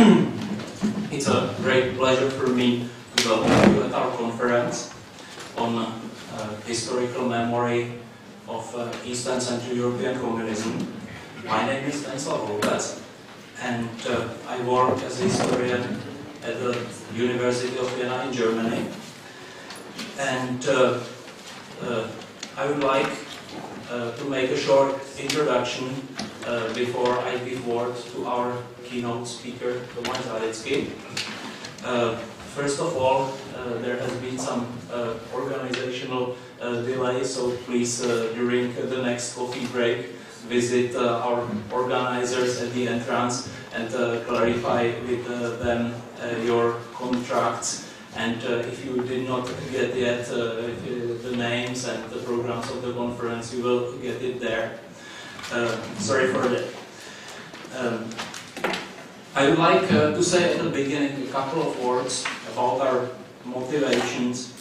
it's a great pleasure for me to welcome you at our conference on uh, historical memory of uh, East and Central European communism. My name is Stanislav Holubec and uh, I work as a historian at the University of Vienna in Germany. And uh, uh, I would like uh, to make a short introduction before I give word to our keynote speaker, the ones Tomáš Zarycki. Uh, first of all, uh, there has been some uh, organizational uh, delay, so please, during the next coffee break, visit our organizers at the entrance and clarify with them your contracts and uh, if you did not get yet uh, the names and the programs of the conference, you will get it there. Uh, sorry for that. Um, I would like uh, to say at the beginning a couple of words about our motivations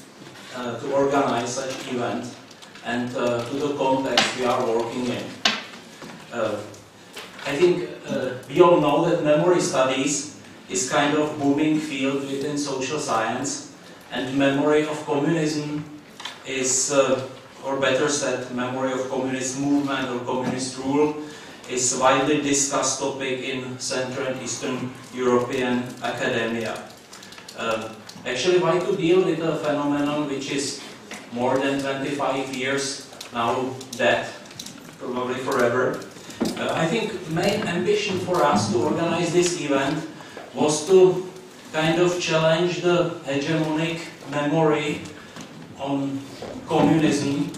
uh, to organize such event and uh, to the context we are working in. I think we all know that memory studies is kind of booming field within social science and memory of communism is, uh, or better said, memory of communist movement or communist rule is widely discussed topic in Central and Eastern European academia. Uh, actually, why to deal with a phenomenon which is more than 25 years now dead, probably forever. Uh, I think the main ambition for us to organize this event was to kind of challenge the hegemonic memory on communism,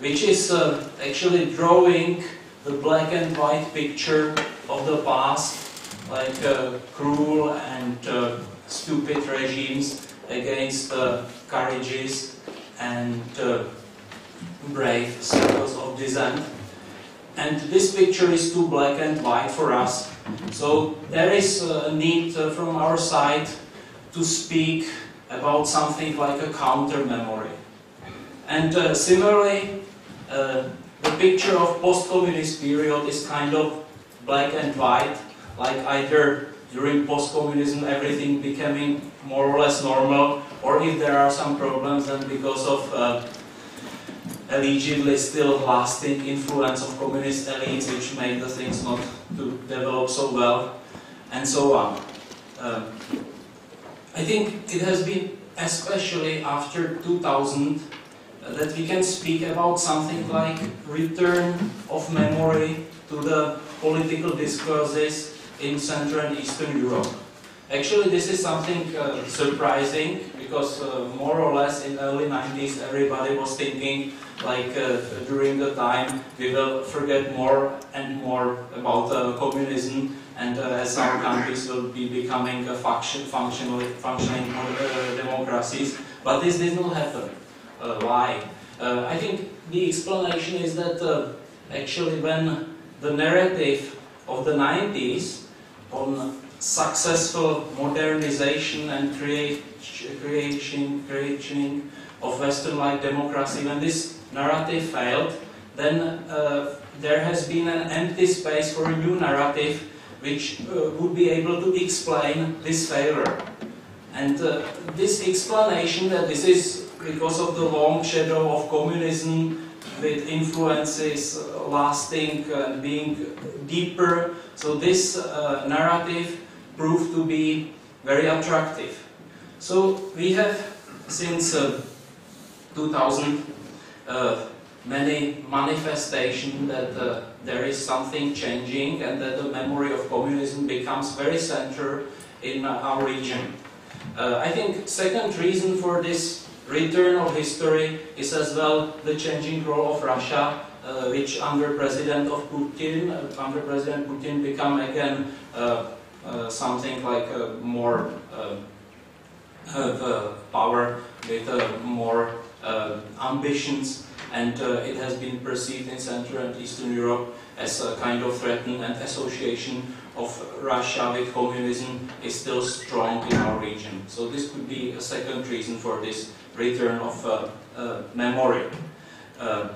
which is uh, actually drawing the black and white picture of the past, like uh, cruel and uh, stupid regimes against uh, courageous and uh, brave circles of dissent. And this picture is too black and white for us so there is a need uh, from our side to speak about something like a counter memory. And uh, similarly, picture of post-communist period is kind of black and white, like either during post-communism everything becoming more or less normal, or if there are some problems then because of uh, allegedly still lasting influence of communist elites which made the things not to develop so well, and so on. Um, I think it has been especially after 2000 uh, that we can speak about something like return of memory to the political discourses in Central and Eastern Europe. Actually, this is something uh, surprising because uh, more or less in early 90s everybody was thinking like uh, during the time we will forget more and more about uh, communism and uh, as our countries will be becoming a function, functionally, functioning uh, democracies. But this did not happen. Uh, why? Uh, I think the explanation is that actually when the narrative of the 90s on successful modernization and create, creation, creation of Western-like democracy, when this narrative failed, then uh, there has been an empty space for a new narrative which uh, would be able to explain this failure. And uh, this explanation that this is because of the long shadow of communism with influences lasting and being deeper, so this uh, narrative proved to be very attractive. So we have since uh, 2000 uh, many manifestations that uh, there is something changing and that the memory of communism becomes very central in our region. Uh, I think second reason for this return of history is as well the changing role of Russia, uh, which under President of Putin, uh, under President Putin become again something like more power with more uh, ambitions and uh, it has been perceived in Central and Eastern Europe as a kind of threat and association of Russia with communism is still strong in our region. So this could be a second reason for this return of uh, uh, memory. Uh,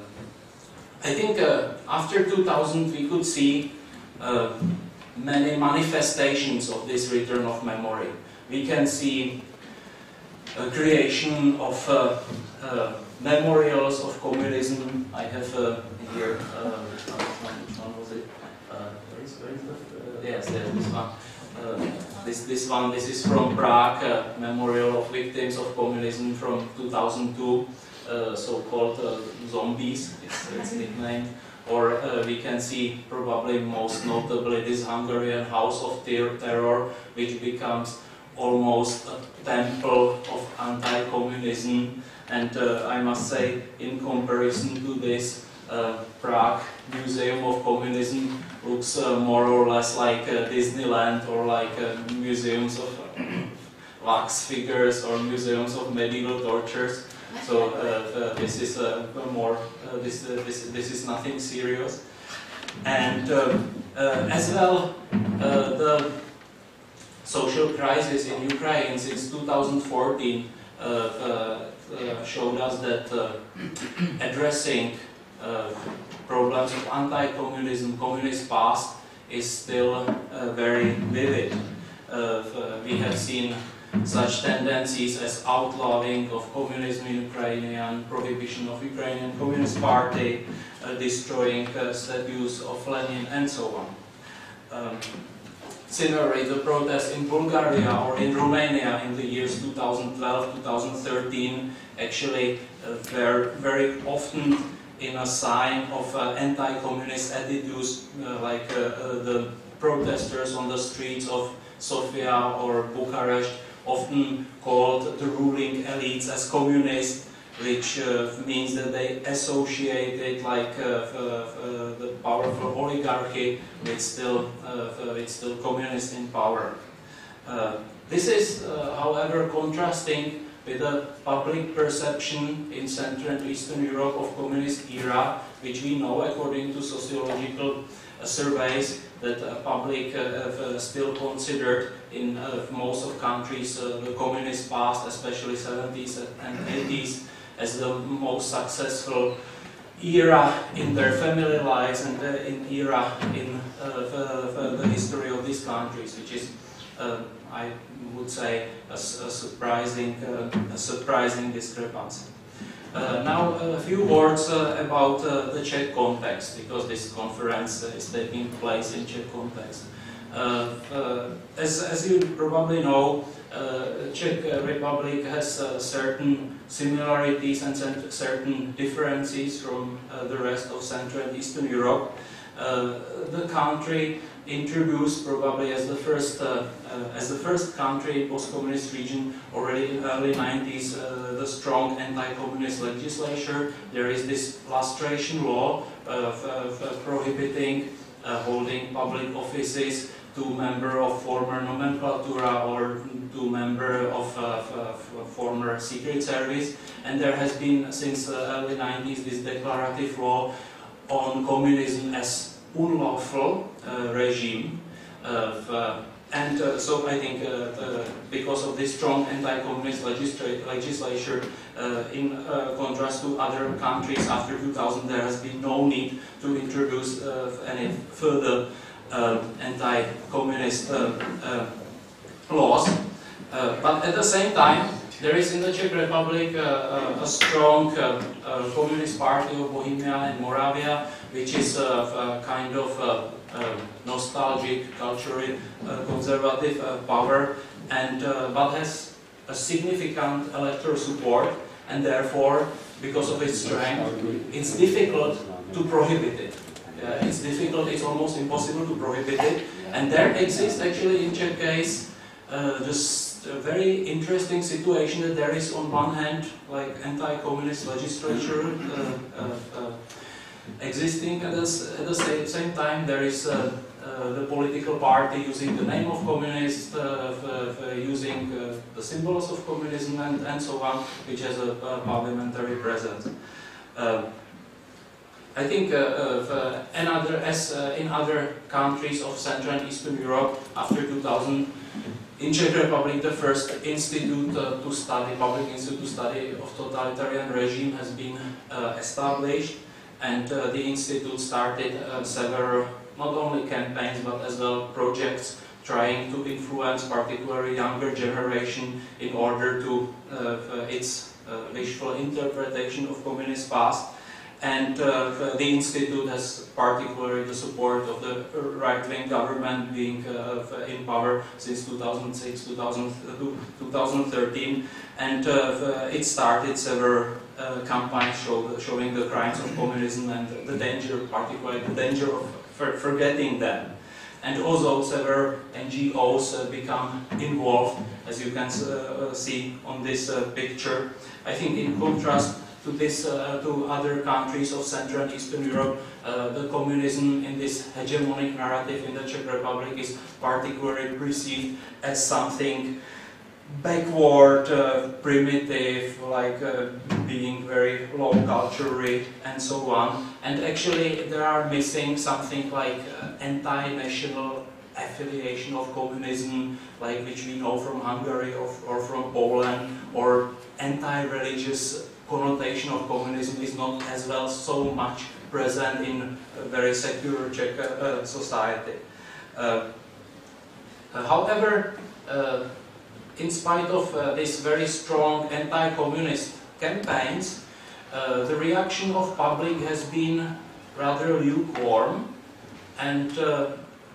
I think uh, after 2000 we could see many manifestations of this return of memory. We can see a creation of uh, uh, memorials of communism. I have uh, here, which one was it? Yes, there, one. This, this one, this is from Prague, Memorial of Victims of Communism from 2002, so-called Zombies, it's, it's nicknamed or uh, we can see probably most notably this Hungarian House of ter Terror, which becomes almost a temple of anti-communism. And uh, I must say, in comparison to this, uh, Prague Museum of Communism looks uh, more or less like uh, Disneyland or like uh, museums of wax figures or museums of medieval tortures. So uh, uh, this is uh, more this this this is nothing serious, and um, as well the social crisis in Ukraine since 2014 showed us that addressing problems of anti-communism, communist past is still very vivid. we have seen such tendencies as outlawing of communism in Ukraine, prohibition of Ukrainian Communist Party, uh, destroying uh, statues of Lenin, and so on. Um, similarly, the protests in Bulgaria or in Romania in the years 2012-2013 actually uh, were very often in a sign of uh, anti-communist attitudes, uh, like uh, the protesters on the streets of Sofia or Bucharest often called the ruling elites as communist, which uh, means that they associated like uh, the powerful oligarchy with still, uh, with still communist in power. Uh, this is, uh, however, contrasting with the public perception in Central and Eastern Europe of communist era, which we know according to sociological surveys that uh, public uh, still considered in uh, most of countries the communist past, especially 70s and 80s, as the most successful era in their family lives and uh, in era in uh, the, the, history of these countries, which is, uh, I would say, a, a surprising, uh, a surprising discrepancy. Uh, now, a few words uh, about uh, the Czech context, because this conference is taking place in Czech context. Uh, uh, as, as you probably know, Czech Republic has certain similarities and certain differences from the rest of Central and Eastern Europe. the country introduced probably as the first uh, uh, as the first country in post-communist region already in early 90s uh, the strong anti-communist legislature. There is this lustration law prohibiting holding public offices to member of former nomenclatura or to member of uh, former secret service and there has been since early 90s this declarative law on communism as unlawful uh, regime uh, of, uh, and uh, so I think uh, because of this strong anti-communist legislature, uh, in contrast to other countries after 2000, there has been no need to introduce any further anti-communist laws. but at the same time, there is in the Czech Republic uh, uh, a strong uh, communist party of Bohemia and Moravia, which is a, kind of nostalgic, culturally conservative power, and but has a significant electoral support, and therefore, because of its strength, it's difficult to prohibit it. Uh, it's difficult, it's almost impossible to prohibit it. And there exists actually in Czech case uh, a very interesting situation that there is on one hand like anti-communist legislature uh, uh, uh existing at the, at the same, same, time there is uh, uh, the political party using the name of communist, using the symbols of communism and, and so on, which has a, a parliamentary presence. I think uh, uh, another, as uh, in other countries of Central and Eastern Europe after 2000, in Czech Republic, the first institute uh, to study, public institute to study of totalitarian regime has been uh, established and uh, the institute started uh, several not only campaigns but as well projects trying to influence particularly younger generation in order to uh, its uh, visual interpretation of communist past. And uh, the institute has particularly the support of the right-wing government being uh, in power since 2006, 2013, and uh, it started several uh, campaigns show, showing the crimes of communism and the danger, particularly the danger of forgetting them and also several NGOs uh, become involved, as you can uh, see on this picture. I think in contrast to this, to other countries of Central and Eastern Europe, the communism in this hegemonic narrative in the Czech Republic is particularly perceived as something backward, uh, primitive, like uh, being very low culturally and so on. And actually there are missing something like uh, anti-national affiliation of communism, like which we know from Hungary or, or from Poland, or anti-religious connotation of communism is not as well so much present in a very secular Czech uh, society. Uh, however, uh, in spite of uh, this very strong anti-communist campaigns, uh, the reaction of public has been rather lukewarm and uh,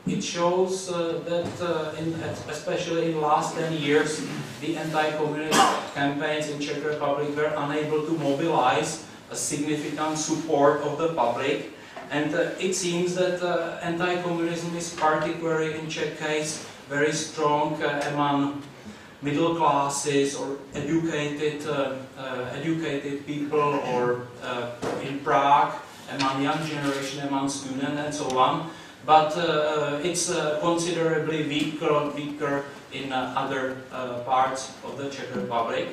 it shows uh, that uh, in, especially in the last 10 years the anti-communist campaigns in Czech Republic were unable to mobilize a significant support of the public and uh, it seems that anti-communism is particularly in Czech case very strong among middle classes or educated, uh, uh, educated people or uh, in Prague, among young generation, among students and so on. But it's considerably weaker, weaker in other parts of the Czech Republic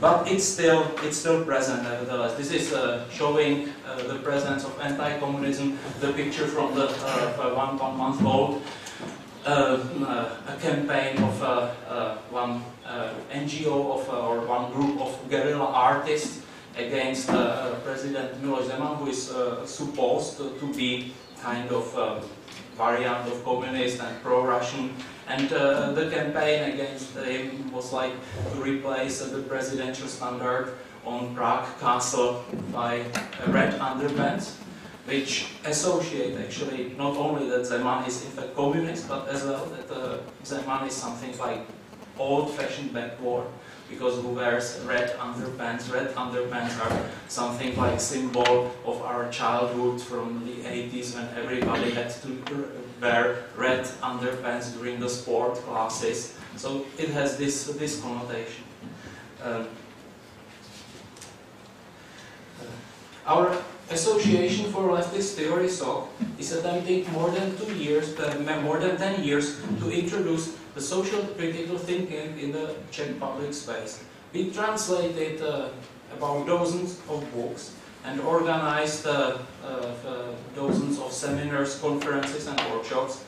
but it's still it's still present nevertheless. This is uh, showing uh, the presence of anti-communism. The picture from the uh, one month old uh, a campaign of uh, uh, one NGO of, or one group of guerrilla artists against President Miloš Zeman, who is supposed to be kind of variant of communist and pro-Russian. And uh, the campaign against him was like to replace the presidential standard on Prague Castle by a red underpants which associate actually not only that Zeman is in fact communist, but as well that uh, Zeman is something like old-fashioned backward, because who wears red underpants. Red underpants are something like symbol of our childhood from the 80s when everybody had to wear red underpants during the sport classes. So it has this, this connotation. Um, uh, our Association for Leftist Theory SOK is attempting more than two years, uh, more than 10 years to introduce the social critical thinking in the Czech public space. We translated uh, about dozens of books and organized uh, uh dozens of seminars, conferences and workshops.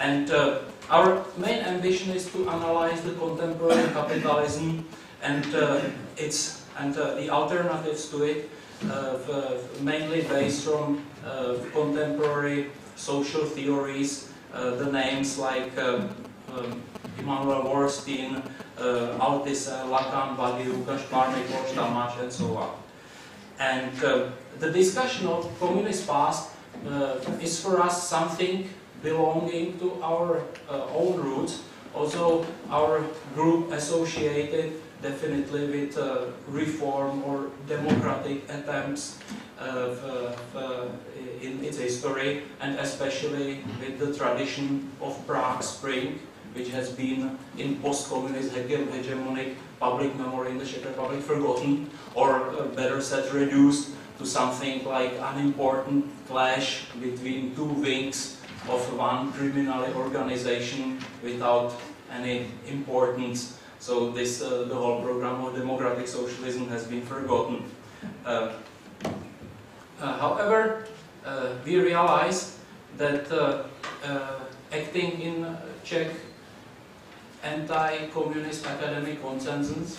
And uh, our main ambition is to analyze the contemporary capitalism and uh, its and the alternatives to it uh, mainly based on uh, contemporary social theories, uh, the names like um, um, Immanuel Wallerstein, Althusser, Lacan, Badiou, Kaczmarek, Tamas, and so on. And the discussion of communist past is for us something belonging to our uh, own roots, also our group associated definitely with uh, reform or democratic attempts uh, in its history, and especially with the tradition of Prague Spring, which has been in post-communist hegemonic public memory in the Czech Republic forgotten, or uh, better said, reduced to something like an unimportant clash between two wings of one criminal organization without any importance so this, uh, the whole program of democratic socialism has been forgotten. Uh, uh however, uh, we realize that uh, acting in Czech anti-communist academic consensus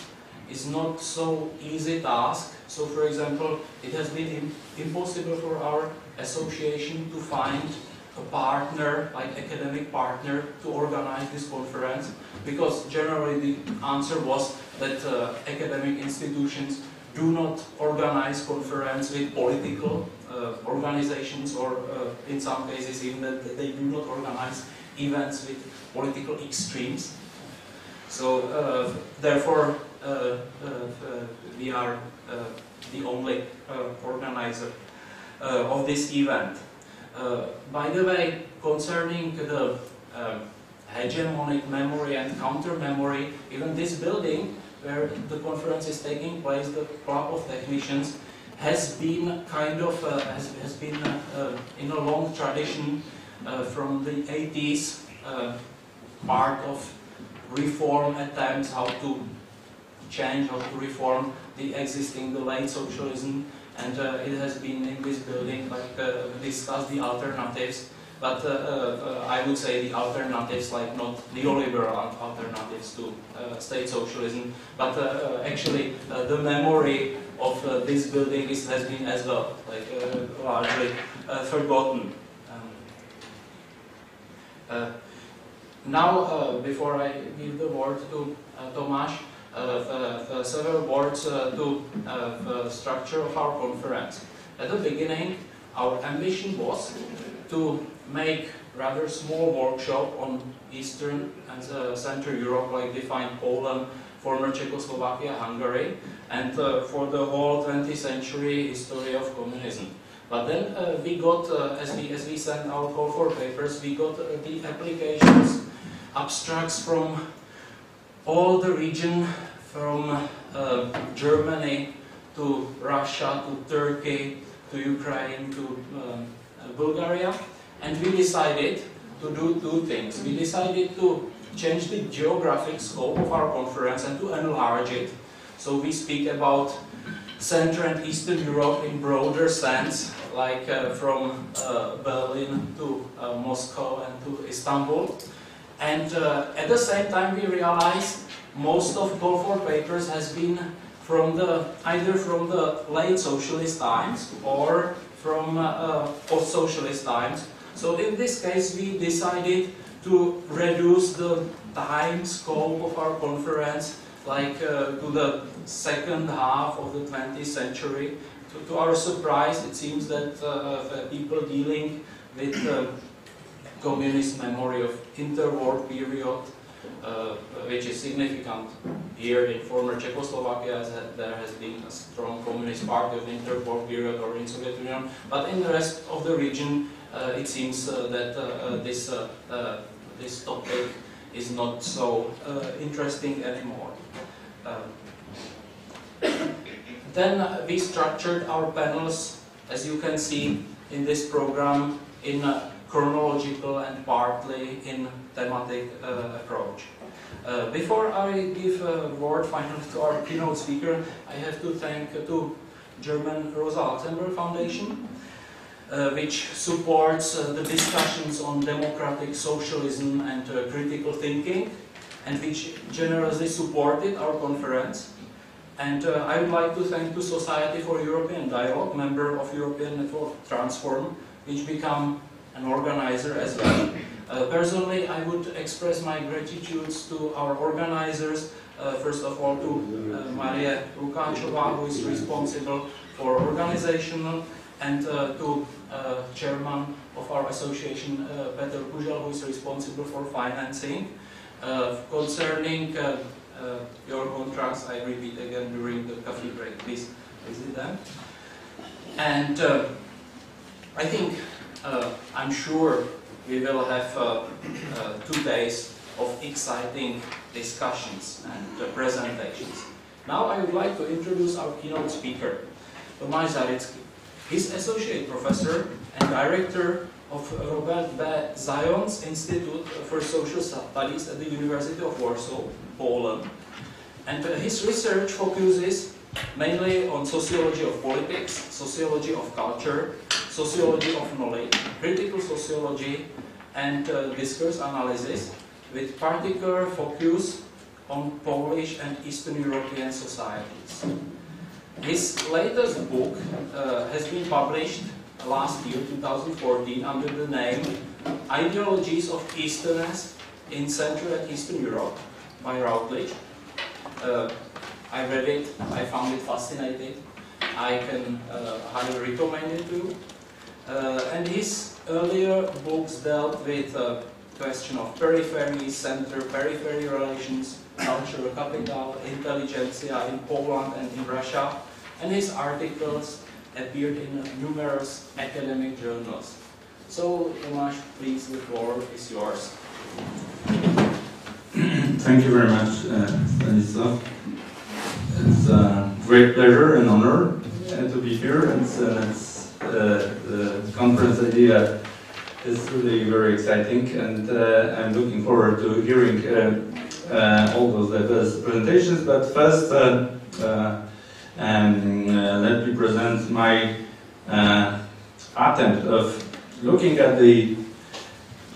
is not so easy task. So for example, it has been impossible for our association to find a partner, like academic partner, to organize this conference? Because generally the answer was that uh, academic institutions do not organize conference with political uh, organizations or uh, in some cases even that they do not organize events with political extremes. So uh, therefore uh, uh, we are the only organizer of this event. by the way, concerning the um, hegemonic memory and counter memory, even this building where the conference is taking place, the Club of Technicians, has been kind of, uh, has, has been uh, in a long tradition uh, from the 80s, uh, part of reform attempts, how to change, how to reform the existing, the late socialism, and uh, it has been in this building, like, uh, discuss the alternatives. But uh, uh, I would say the alternatives, like not neoliberal alternatives to uh, state socialism, but uh, actually the memory of this building is, has been as well, like largely forgotten. Um, now, before I give the word to Tomáš, uh, several words uh, to uh, the structure of our conference. At the beginning, our ambition was to make rather small workshop on Eastern and uh, Central Europe, like define Poland, former Czechoslovakia, Hungary, and uh, for the whole 20th century history of communism. But then uh, we got, uh, as, we, as we sent our call for papers, we got uh, the applications, abstracts from all the region, from uh, Germany to Russia to Turkey to Ukraine to um, Bulgaria. And we decided to do two things. We decided to change the geographic scope of our conference and to enlarge it. So we speak about Central and Eastern Europe in broader sense, like uh, from uh, Berlin to uh, Moscow and to Istanbul. And uh, at the same time we realized most of call for papers has been from the either from the late socialist times or from uh, uh, post-socialist times so in this case, we decided to reduce the time scope of our conference like uh, to the second half of the 20th century. To, to our surprise, it seems that uh, uh people dealing with communist memory of interwar period, uh, which is significant here in former Czechoslovakia, as there has been a strong communist party of interwar period or in Soviet Union, but in the rest of the region, uh, it seems uh, that uh, this, this topic is not so interesting anymore. Um, then we structured our panels, as you can see in this program, in chronological and partly in thematic uh, approach. Uh, before I give a word finally to our keynote speaker, I have to thank uh, to German Rosa Luxemburg Foundation uh, which supports uh, the discussions on democratic socialism and uh, critical thinking, and which generously supported our conference. And uh, I would like to thank the Society for European Dialogue, member of European Network Transform, which become an organizer as well. Uh, personally, I would express my gratitude to our organizers, uh, first of all to Maria Lukáčová, who is responsible for organizational and uh, to uh, chairman of our association, uh, Petr Kužel, who is responsible for financing. concerning your contracts, I repeat again during the coffee break. Please visit them. And I think, Uh, I'm sure we will have uh, uh, two days of exciting discussions and presentations. Now I would like to introduce our keynote speaker, Tomáš Zarycki. He's associate professor and director of Robert B. Zajonc Institute for Social Studies at the University of Warsaw, Poland. And uh, his research focuses mainly on sociology of politics, sociology of culture, sociology of knowledge, critical sociology, and uh, discourse analysis, with particular focus on Polish and Eastern European societies. His latest book uh, has been published last year, 2014, under the name Ideologies of Eastness in Central and Eastern Europe by Routledge. Uh, I read it, I found it fascinating. I can uh, highly recommend it to you. Uh, and his earlier books dealt with the question of periphery, center, periphery relations, culture, capital, intelligentsia in Poland and in Russia. And his articles appeared in numerous academic journals. So, Tomáš, please, the floor is yours. Thank you very much, uh, Stanislav. It's a great pleasure and honor uh, to be here, and uh, uh, the conference idea is really very exciting, and uh, I'm looking forward to hearing uh, all those diverse presentations. But first, um, let me present my attempt of looking at the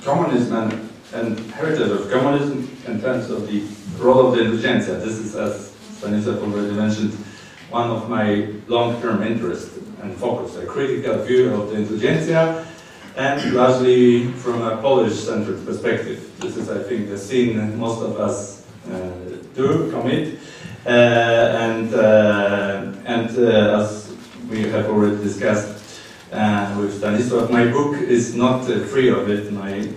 communism and, and, heritage of communism in terms of the role of the intelligentsia. This is, as Stanislav already mentioned, one of my long-term interests and focus, a critical view of the intelligentsia, and largely from a Polish-centered perspective. This is, I think, the scene most of us uh, do commit, uh, and, uh, and uh, as we have already discussed, uh, with Stanislav. My book is not free of it. My,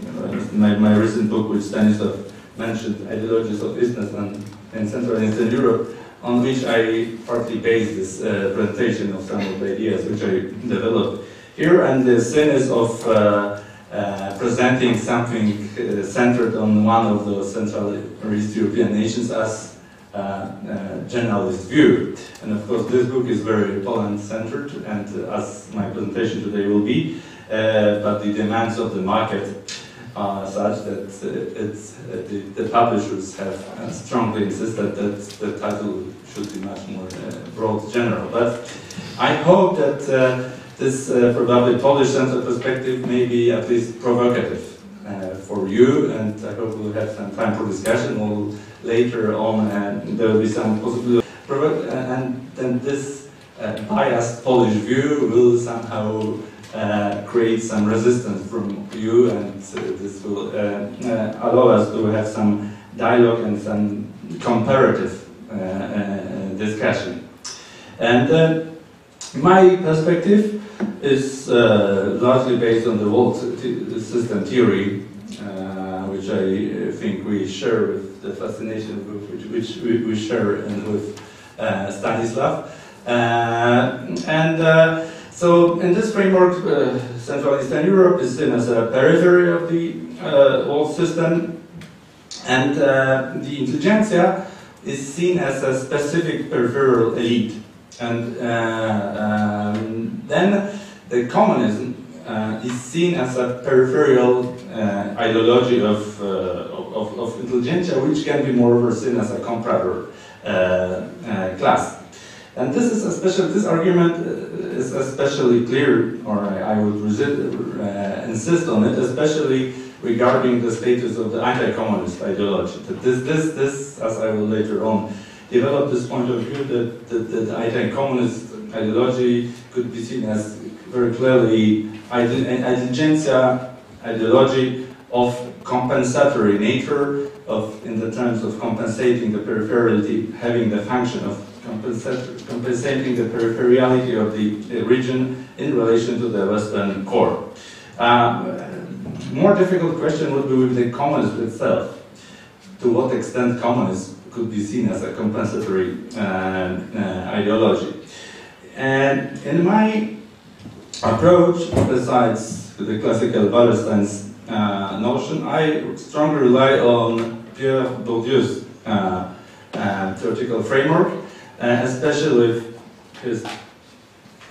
my, my, recent book, which Stanislav mentioned, Ideologies of Eastness and, in Central and Eastern Europe, on which I partly base this uh, presentation of some of the ideas which I developed here. And the is of uh, uh, presenting something centered on one of those Central East European nations as uh, uh, generalist view. And of course, this book is very Poland-centered, and uh, as my presentation today will be, but the demands of the market are such that the, the, publishers have strongly insisted that the title should be much more broad general. But I hope that this uh, probably Polish-centered perspective may be at least provocative uh, for you, and I hope we'll have some time for discussion. We'll later on, and there will be some possibility. And then this uh, biased Polish view will somehow uh, create some resistance from you, and uh, this will uh, uh, allow us to have some dialogue and some comparative discussion. And my perspective is largely based on the world system theory, which I think we share with the fascination which, which we, share with uh, Stanislav. Uh, and uh, so in this framework, Central Eastern Europe is seen as a periphery of the world system, and the intelligentsia is seen as a specific peripheral elite. And uh, um, then the communism uh, is seen as a peripheral uh, ideology of, of, of, intelligentsia, which can be moreover seen as a comprador uh, uh, class. And this is especially, this argument is especially clear, or I, I would resist, uh, insist on it, especially regarding the status of the anti-communist ideology. That this, this, this, as I will later on develop this point of view, that, that, that anti-communist ideology could be seen as very clearly an intelligentsia ideology of compensatory nature, of in the terms of compensating the peripherality, having the function of compensating the peripherality of the region in relation to the Western core. Uh, more difficult question would be with the communism itself. To what extent communism could be seen as a compensatory uh, uh, ideology? And in my approach, besides the classical Wallerstein's uh, notion, I strongly rely on Pierre Bourdieu's uh, uh, theoretical framework, uh, especially with his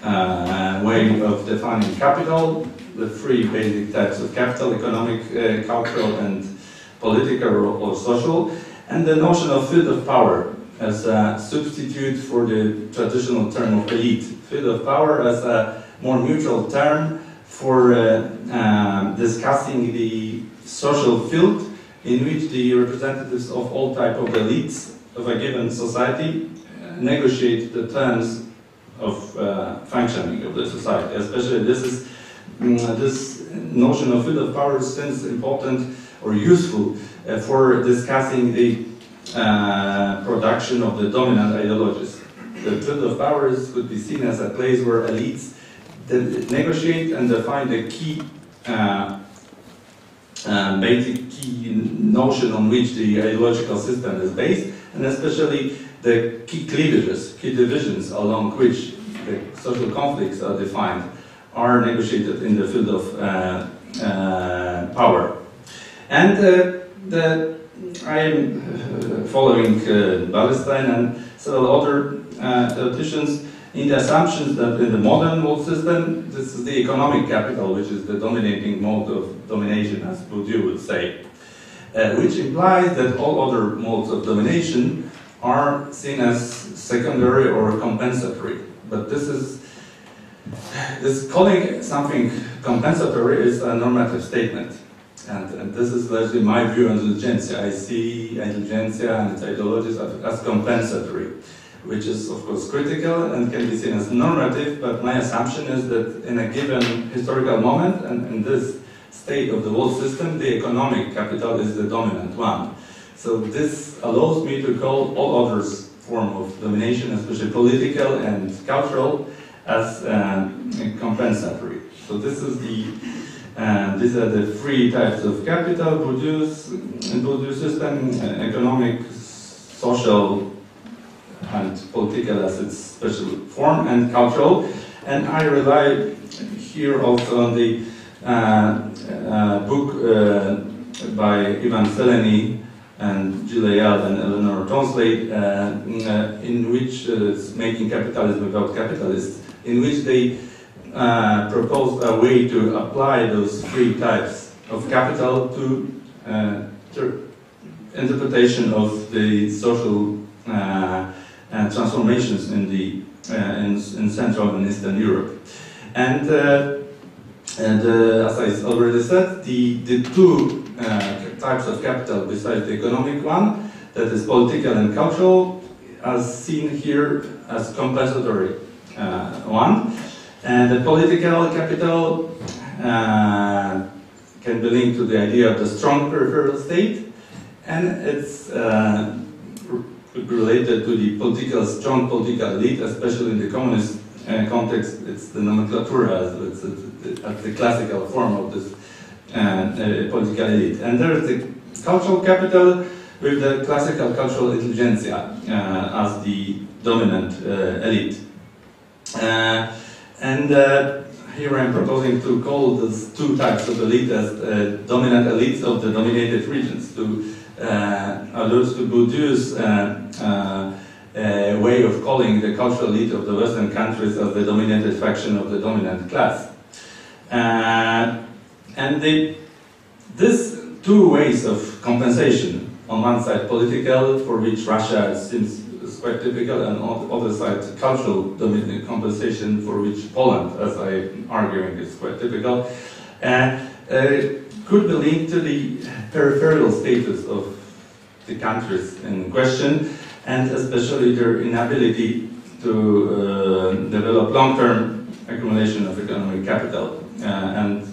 uh, way of defining capital, the three basic types of capital, economic, uh, cultural, and political or, social, and the notion of field of power as a substitute for the traditional term of elite. Field of power as a more neutral term for uh, uh, discussing the social field in which the representatives of all type of elites of a given society negotiate the terms of uh, functioning of the society. Especially this is mm, this notion of field of power seems important or useful uh, for discussing the uh, production of the dominant ideologies. The field of powers could be seen as a place where elites negotiate and define the key uh, uh, basic key notion on which the ideological system is based, and especially the key cleavages, key divisions along which the social conflicts are defined, are negotiated in the field of uh, uh, power. And uh, the, I am uh, following uh, Wallerstein and several other theoreticians in the assumptions that in the modern world system, this is the economic capital, which is the dominating mode of domination, as Bourdieu would say, uh, which implies that all other modes of domination are seen as secondary or compensatory. But this is, this calling something compensatory is a normative statement. And, and this is largely my view on intelligentsia. I see intelligentsia and its ideologies as, as compensatory which is of course critical and can be seen as normative, but my assumption is that in a given historical moment and in this state of the world system, the economic capital is the dominant one. So this allows me to call all others form of domination, especially political and cultural, as uh, compensatory. So this is the uh, these are the three types of capital produced in Bourdieu system, uh, economic, social, and political as its special form and cultural. And I rely here also on the uh, uh, book uh, by Ivan Szelényi and Julia and Eleanor Townsley, uh, uh, in which uh, making capitalism without capitalists, in which they proposed a way to apply those three types of capital to, interpretation of the social transformations in, the, uh, in, in, Central and Eastern Europe. And, uh, and uh, as I already said, the, the two types of capital besides the economic one, that is political and cultural, as seen here as compensatory uh, one. And the political capital uh, can be linked to the idea of the strong peripheral state, and it's uh, related to the political, strong political elite, especially in the communist uh, context, it's the nomenclatura, it's, it's, it's, the classical form of this uh, uh, political elite. And there is the cultural capital with the classical cultural intelligentsia uh, as the dominant uh, elite. Uh, and here I'm proposing to call these two types of elite as dominant elites of the dominated regions, to uh, alludes to Bourdieu's uh, uh, way of calling the cultural elite of the Western countries as the dominated faction of the dominant class. And the, this two ways of compensation, on one side political, for which Russia seems quite typical, and on the other side cultural dominant compensation, for which Poland, as I'm arguing, is quite typical. Uh, uh, could be linked to the peripheral status of the countries in question, and especially their inability to uh, develop long-term accumulation of economic capital, uh, and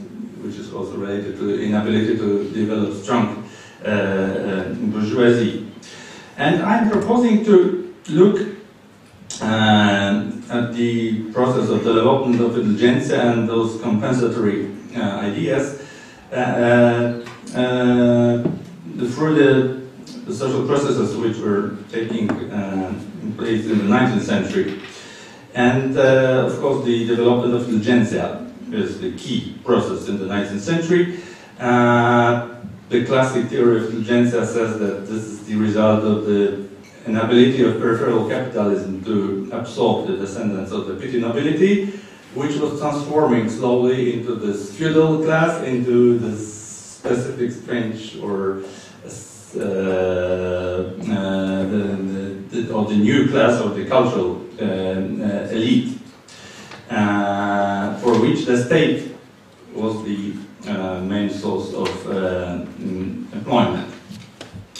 which is also related to inability to develop strong uh, uh bourgeoisie. And I'm proposing to look uh, at the process of development of intelligentsia and those compensatory uh, ideas uh, uh, through the, the, social processes which were taking uh, place in the 19th century. And of course, the development of intelligentsia is the key process in the 19th century. the classic theory of intelligentsia says that this is the result of the inability of peripheral capitalism to absorb the descendants of the petty nobility which was transforming slowly into this feudal class, into this specific strange or uh, uh, the, the, or the new class of the cultural uh, uh elite, uh, for which the state was the uh, main source of employment.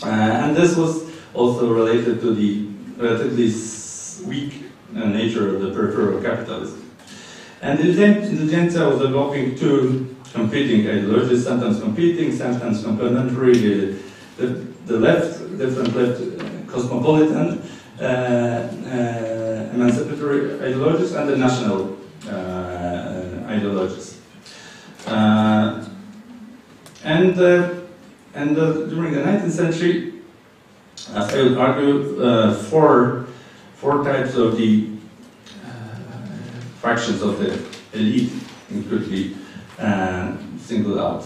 and this was also related to the relatively weak uh, nature of the peripheral capitalism. And the intelligentsia was developing two competing ideologies, sometimes competing, sometimes complementary. The, the, left, different left uh, cosmopolitan, uh, uh, emancipatory ideologies, and the national uh, ideologies. Uh, and and during the 19th century, I would argue, four, four types of the fractions of the elite could be uh, singled out.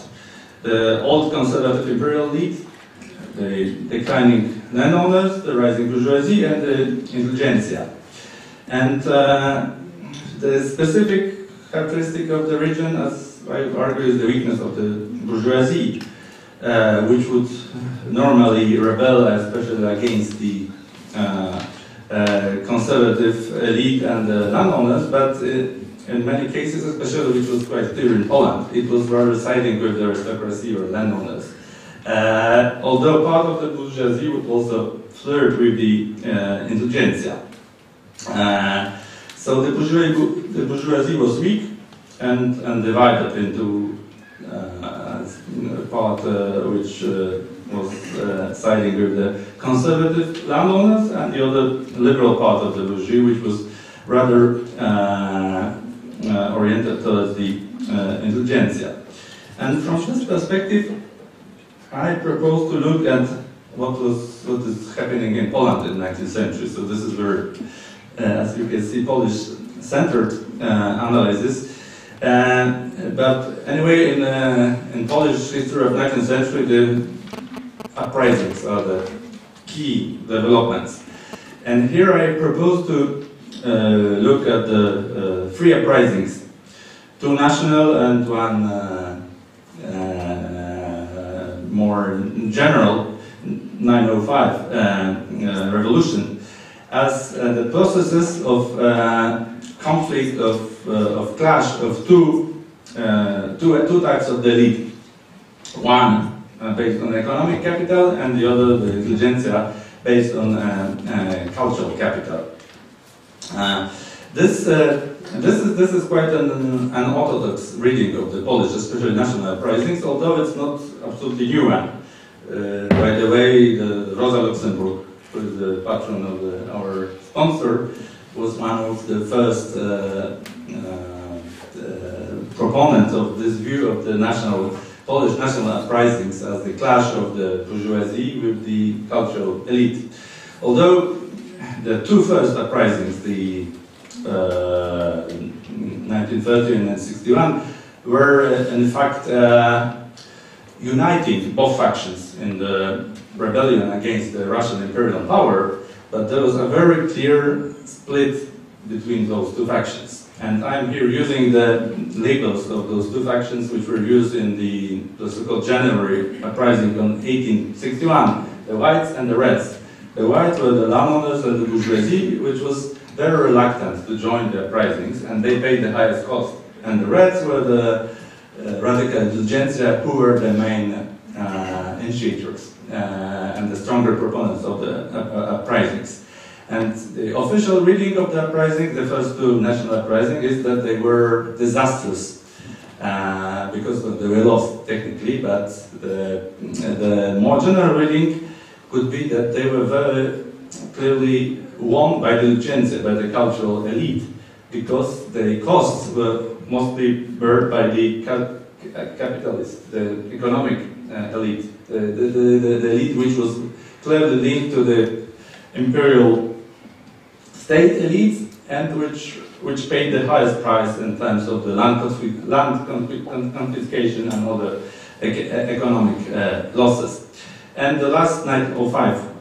The old conservative imperial elite, the declining landowners, the rising bourgeoisie, and the intelligentsia. And uh, the specific characteristic of the region, as I argue, is the weakness of the bourgeoisie, uh, which would normally rebel, especially against the uh, uh, conservative elite and the landowners, but in many cases, especially which was quite clear in Poland, it was rather siding with the aristocracy or landowners. Uh, although part of the bourgeoisie would also flirt with the uh, intelligentsia. Uh, so the bourgeoisie, the bourgeoisie was weak and, and divided into uh, a part uh, which uh, was siding with the conservative landowners and the other liberal part of the bourgeoisie, which was rather oriented towards the intelligentsia. And from this perspective, I propose to look at what was what is happening in Poland in the 19th century. So this is where, uh, as you can see, Polish-centered uh, analysis. Uh, but anyway, in uh, in Polish history of 19th century, the uprisings are the key developments. And here I propose to uh, look at the uh, three uprisings, two national and one more general 905 uh, uh, revolution as uh, the processes of uh, conflict of, uh, of clash of two, uh, two, two types of elite. One based on economic capital and the other, the intelligentsia, based on cultural capital. this this is, this is quite an, an orthodox reading of the Polish, especially national uprisings, although it's not absolutely new one. Uh, by the way, the Rosa Luxemburg, who is the patron of the, our sponsor, was one of the first uh, uh, uh, proponents of this view of the national Polish national uprisings as the clash of the bourgeoisie with the cultural elite. Although the two first uprisings, the 1930 and 61, were uh, in fact uh, uniting both factions in the rebellion against the Russian imperial power, but there was a very clear split between those two factions. And I'm here using the labels of those two factions which were used in the, the so-called January uprising on 1861, the whites and the reds. The whites were the landowners and the bourgeoisie, which was very reluctant to join the uprisings, and they paid the highest cost. And the Reds were the uh, radical intelligentsia who were the main uh, initiators and the stronger proponents of the uh, uprisings. And the official reading of the uprising, the first two national uprisings, is that they were disastrous uh, because they were lost technically, but the, the more general reading could be that they were very clearly won by the intelligentsia, by the cultural elite, because the costs were mostly borne by the capitalists, the economic uh, elite, the, the, the, the, elite which was clearly linked to the imperial state elite and which which paid the highest price in terms of the land, land confiscation and other economic uh, losses. And the last 905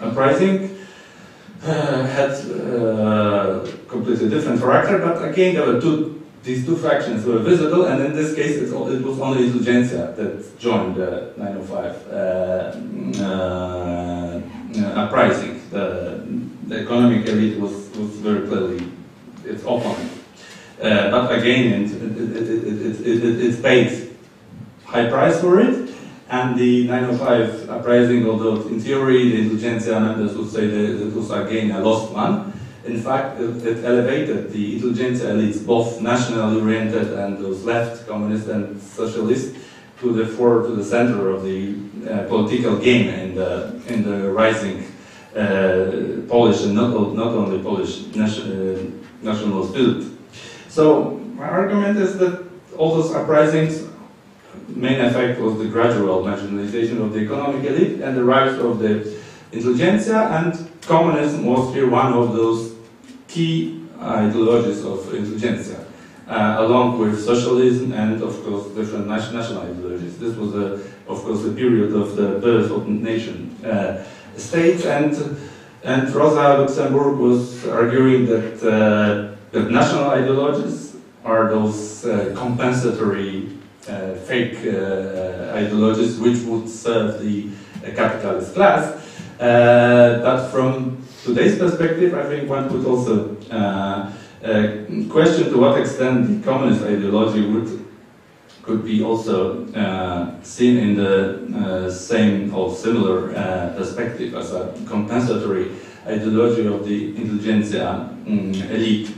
uprising uh, had uh, completely different character, but again there were two, these two fractions were visible, and in this case it was only intelligentsia that joined the 905 uh, uh, uprising. The, the, economic elite was, was very clearly its opponent. Uh, but again, it, it, it, it, it paid high price for it, and the 905 uprising, although in theory the intelligentsia members would say that it was again a lost one, In fact, it, it elevated the intelligentsia elites, both nationally oriented and those left, communist and socialist, to the fore, to the center of the uh, political game in the, in the rising uh, Polish and not, not only Polish nation, uh, national spirit. So my argument is that all those uprisings main effect was the gradual nationalization of the economic elite and the rise of the intelligentsia, and communism was here one of those key ideologies of intelligentsia, uh, along with socialism and, of course, different national ideologies. This was, of course, the period of the birth of nation uh, states, and, and Rosa Luxemburg was arguing that, uh, that national ideologies are those uh, compensatory uh, fake uh, ideologies which would serve the capitalist class. but from today's perspective, I think one could also question to what extent the communist ideology would could be also uh, seen in the uh, same or similar uh, perspective as a compensatory ideology of the intelligentsia um, elite.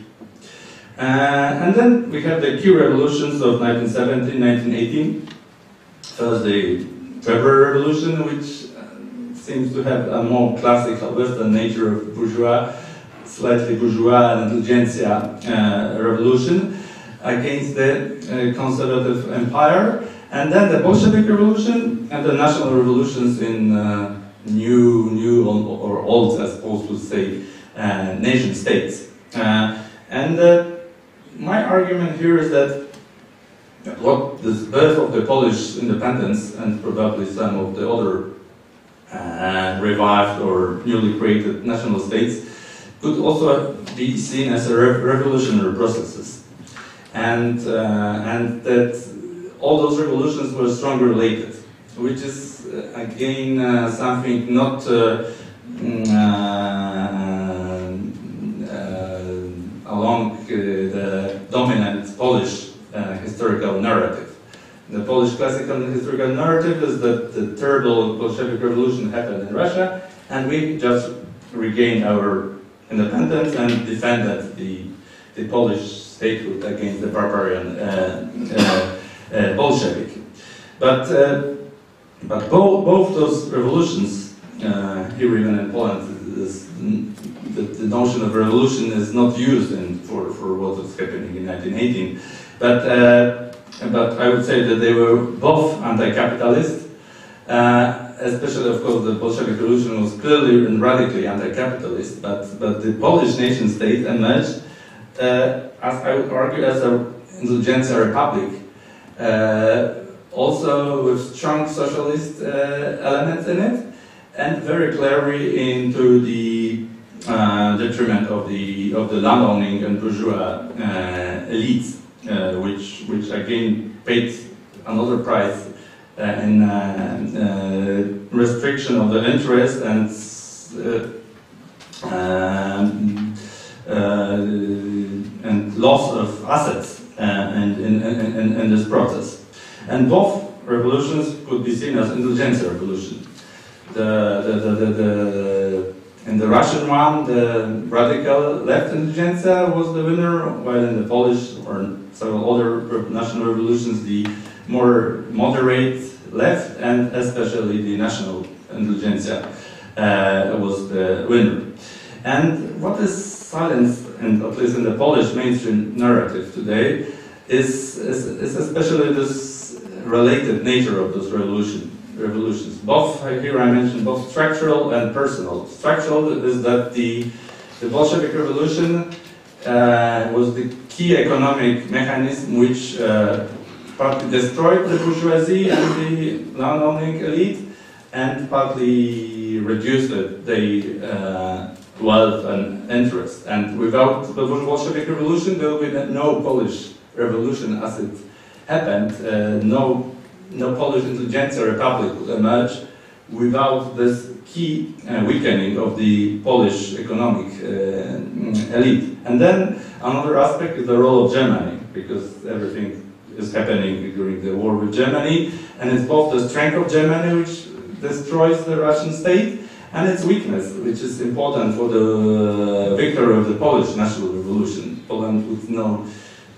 Uh, and then we have the key revolutions of 1917, 1918. First, the February Revolution, which uh, seems to have a more classical Western nature of bourgeois, slightly bourgeois and intelligentsia uh, revolution against the uh, conservative empire. And then the Bolshevik Revolution and the national revolutions in uh, new, new or old, as opposed to say, uh, nation states. and my argument here is that what the birth of the Polish independence and probably some of the other uh, revived or newly created national states could also be seen as a revolutionary processes, and uh, and that all those revolutions were strongly related, which is uh, again uh, something not. Uh, mm, uh, along uh, the dominant Polish historical narrative. The Polish classical and historical narrative is that the terrible Bolshevik Revolution happened in Russia, and we just regained our independence and defended the, the Polish statehood against the barbarian uh, uh, uh, Bolshevik. But, uh, but bo both those revolutions, here even in Poland, is, the, the, notion of revolution is not used in, for, for what was happening in 1918. But, uh, but I would say that they were both anti-capitalist, uh, especially, of course, the Bolshevik Revolution was clearly and radically anti-capitalist, but, but the Polish nation state emerged, uh, as I would argue, as an intelligentsia republic, uh, also with strong socialist uh, elements in it, and very clearly into the uh, detriment of the of the landowning and bourgeois uh, elites, which which again paid another price uh, in uh, restriction of the interest and um, and loss of assets and in, in, in, this process. And both revolutions could be seen as intelligentsia revolution. The, the, the, the in the Russian one, the radical left intelligentsia was the winner, while in the Polish or several other national revolutions, the more moderate left and especially the national intelligentsia uh, was the winner. And what is silenced, and at least in the Polish mainstream narrative today, is, is, is especially this related nature of this revolution revolutions. Both, here I mentioned both structural and personal. Structural is that the, the Bolshevik Revolution uh, was the key economic mechanism which uh, partly destroyed the bourgeoisie and the landowning elite and partly reduced the uh, wealth and interest. And without the Bolshevik Revolution, there would be no Polish revolution as it happened, uh, no no Polish intelligentsia republic would emerge without this key uh, weakening of the Polish economic uh, elite. And then another aspect is the role of Germany, because everything is happening during the war with Germany, and it's both the strength of Germany, which destroys the Russian state, and its weakness, which is important for the victory of the Polish national revolution. Poland would know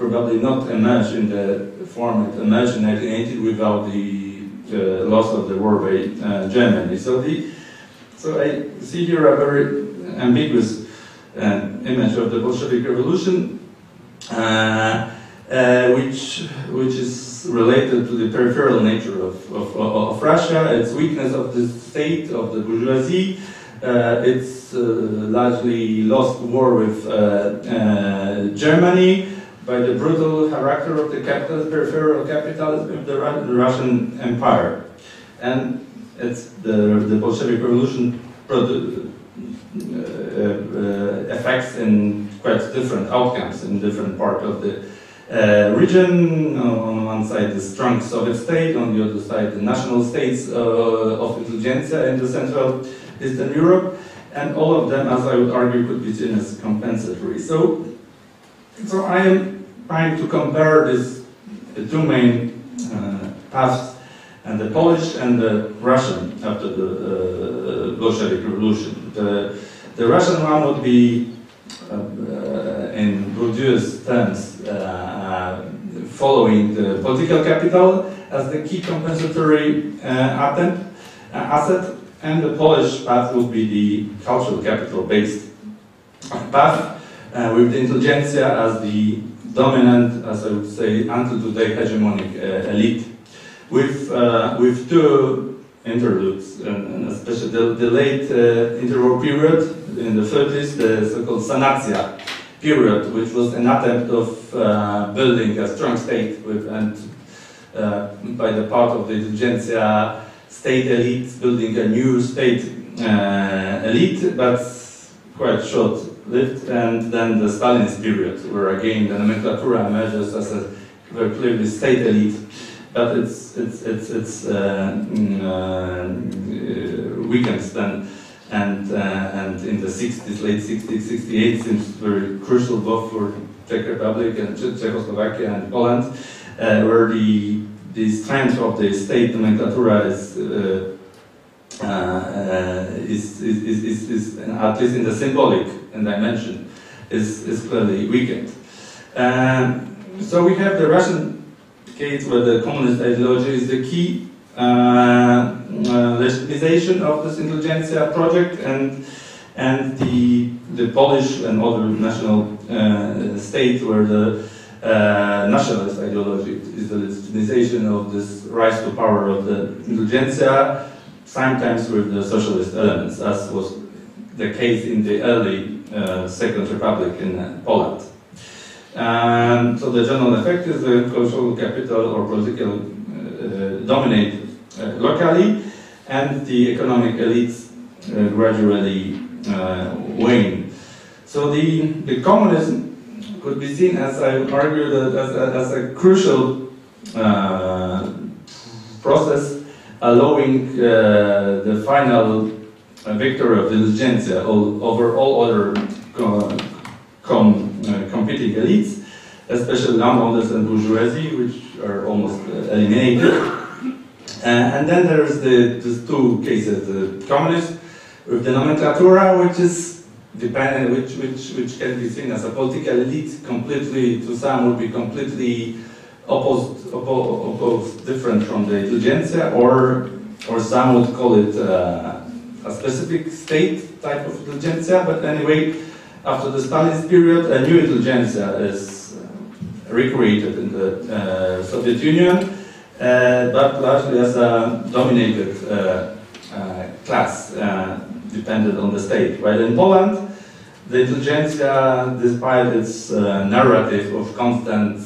probably not emerge in the form it emerged in 1980 without the uh, loss of the war by uh, Germany. So, the, so I see here a very ambiguous uh, image of the Bolshevik Revolution, uh, uh, which, which is related to the peripheral nature of, of, of, Russia, its weakness of the state, of the bourgeoisie, uh, its largely lost war with Germany, by the brutal character of the capital, peripheral capitalism of the, Russian Empire. And it's the, the Bolshevik Revolution uh, uh, effects in quite different outcomes in different part of the uh, region. On one side, the strong Soviet state, on the other side, the national states uh, of intelligentsia in the Central Eastern Europe, and all of them, as I would argue, could be seen as compensatory. So so I am trying to compare these two main uh, paths, and the Polish and the Russian after the uh, Bolshevik Revolution. The, the Russian one would be, uh, in Bourdieu's terms, uh, following the political capital as the key compensatory uh, attempt, uh, asset, and the Polish path would be the cultural capital based path uh, with the intelligentsia as the dominant, as I would say, until today hegemonic uh, elite, with, uh, with two interludes, and, especially the, the late uh, interwar period in the 30s, the so-called sanacja period, which was an attempt of uh, building a strong state with, and uh, by the part of the intelligentsia state elite, building a new state elite, but quite short lived, and then the Stalinist period, where again the nomenclatura emerges as a very clearly state elite, but it's it's it's it's uh, mm, uh, weakens then, and uh, and in the 60s, late 60s, 68 seems very crucial both for Czech Republic and Czechoslovakia and Poland, uh, where the the strength of the state nomenclatura is uh, uh, uh, is, is, is, is, at least in the symbolic dimension, is, is clearly weakened. Um, so we have the Russian case where the communist ideology is the key uh, uh, legitimization of this intelligentsia project and and the the Polish and other national uh, where the uh, nationalist ideology is the legitimization of this rise to power of the intelligentsia sometimes with the socialist elements, as was the case in the early uh, Second Republic in uh, Poland. And so the general effect is the cultural capital or political uh, dominate uh, locally, and the economic elites uh, gradually uh, wane. So the, the communism could be seen, as I argued, as as a crucial process allowing uh, the final uh, victory of intelligentsia over all other com uh, competing elites, especially landowners and bourgeoisie, which are almost eliminated. and then there's the, the two cases, the communists with the nomenclatura, which is dependent, which, which, which can be seen as a political elite, completely, to some would be completely opposed, oppo opposed different from the intelligentsia, or, or some would call it uh, a specific state type of intelligentsia, but anyway, after the Stalinist period, a new intelligentsia is uh, recreated in the uh, Soviet Union, uh, but largely as a dominated uh, uh, class, dependent on the state. While in Poland, the intelligentsia, despite its narrative of constant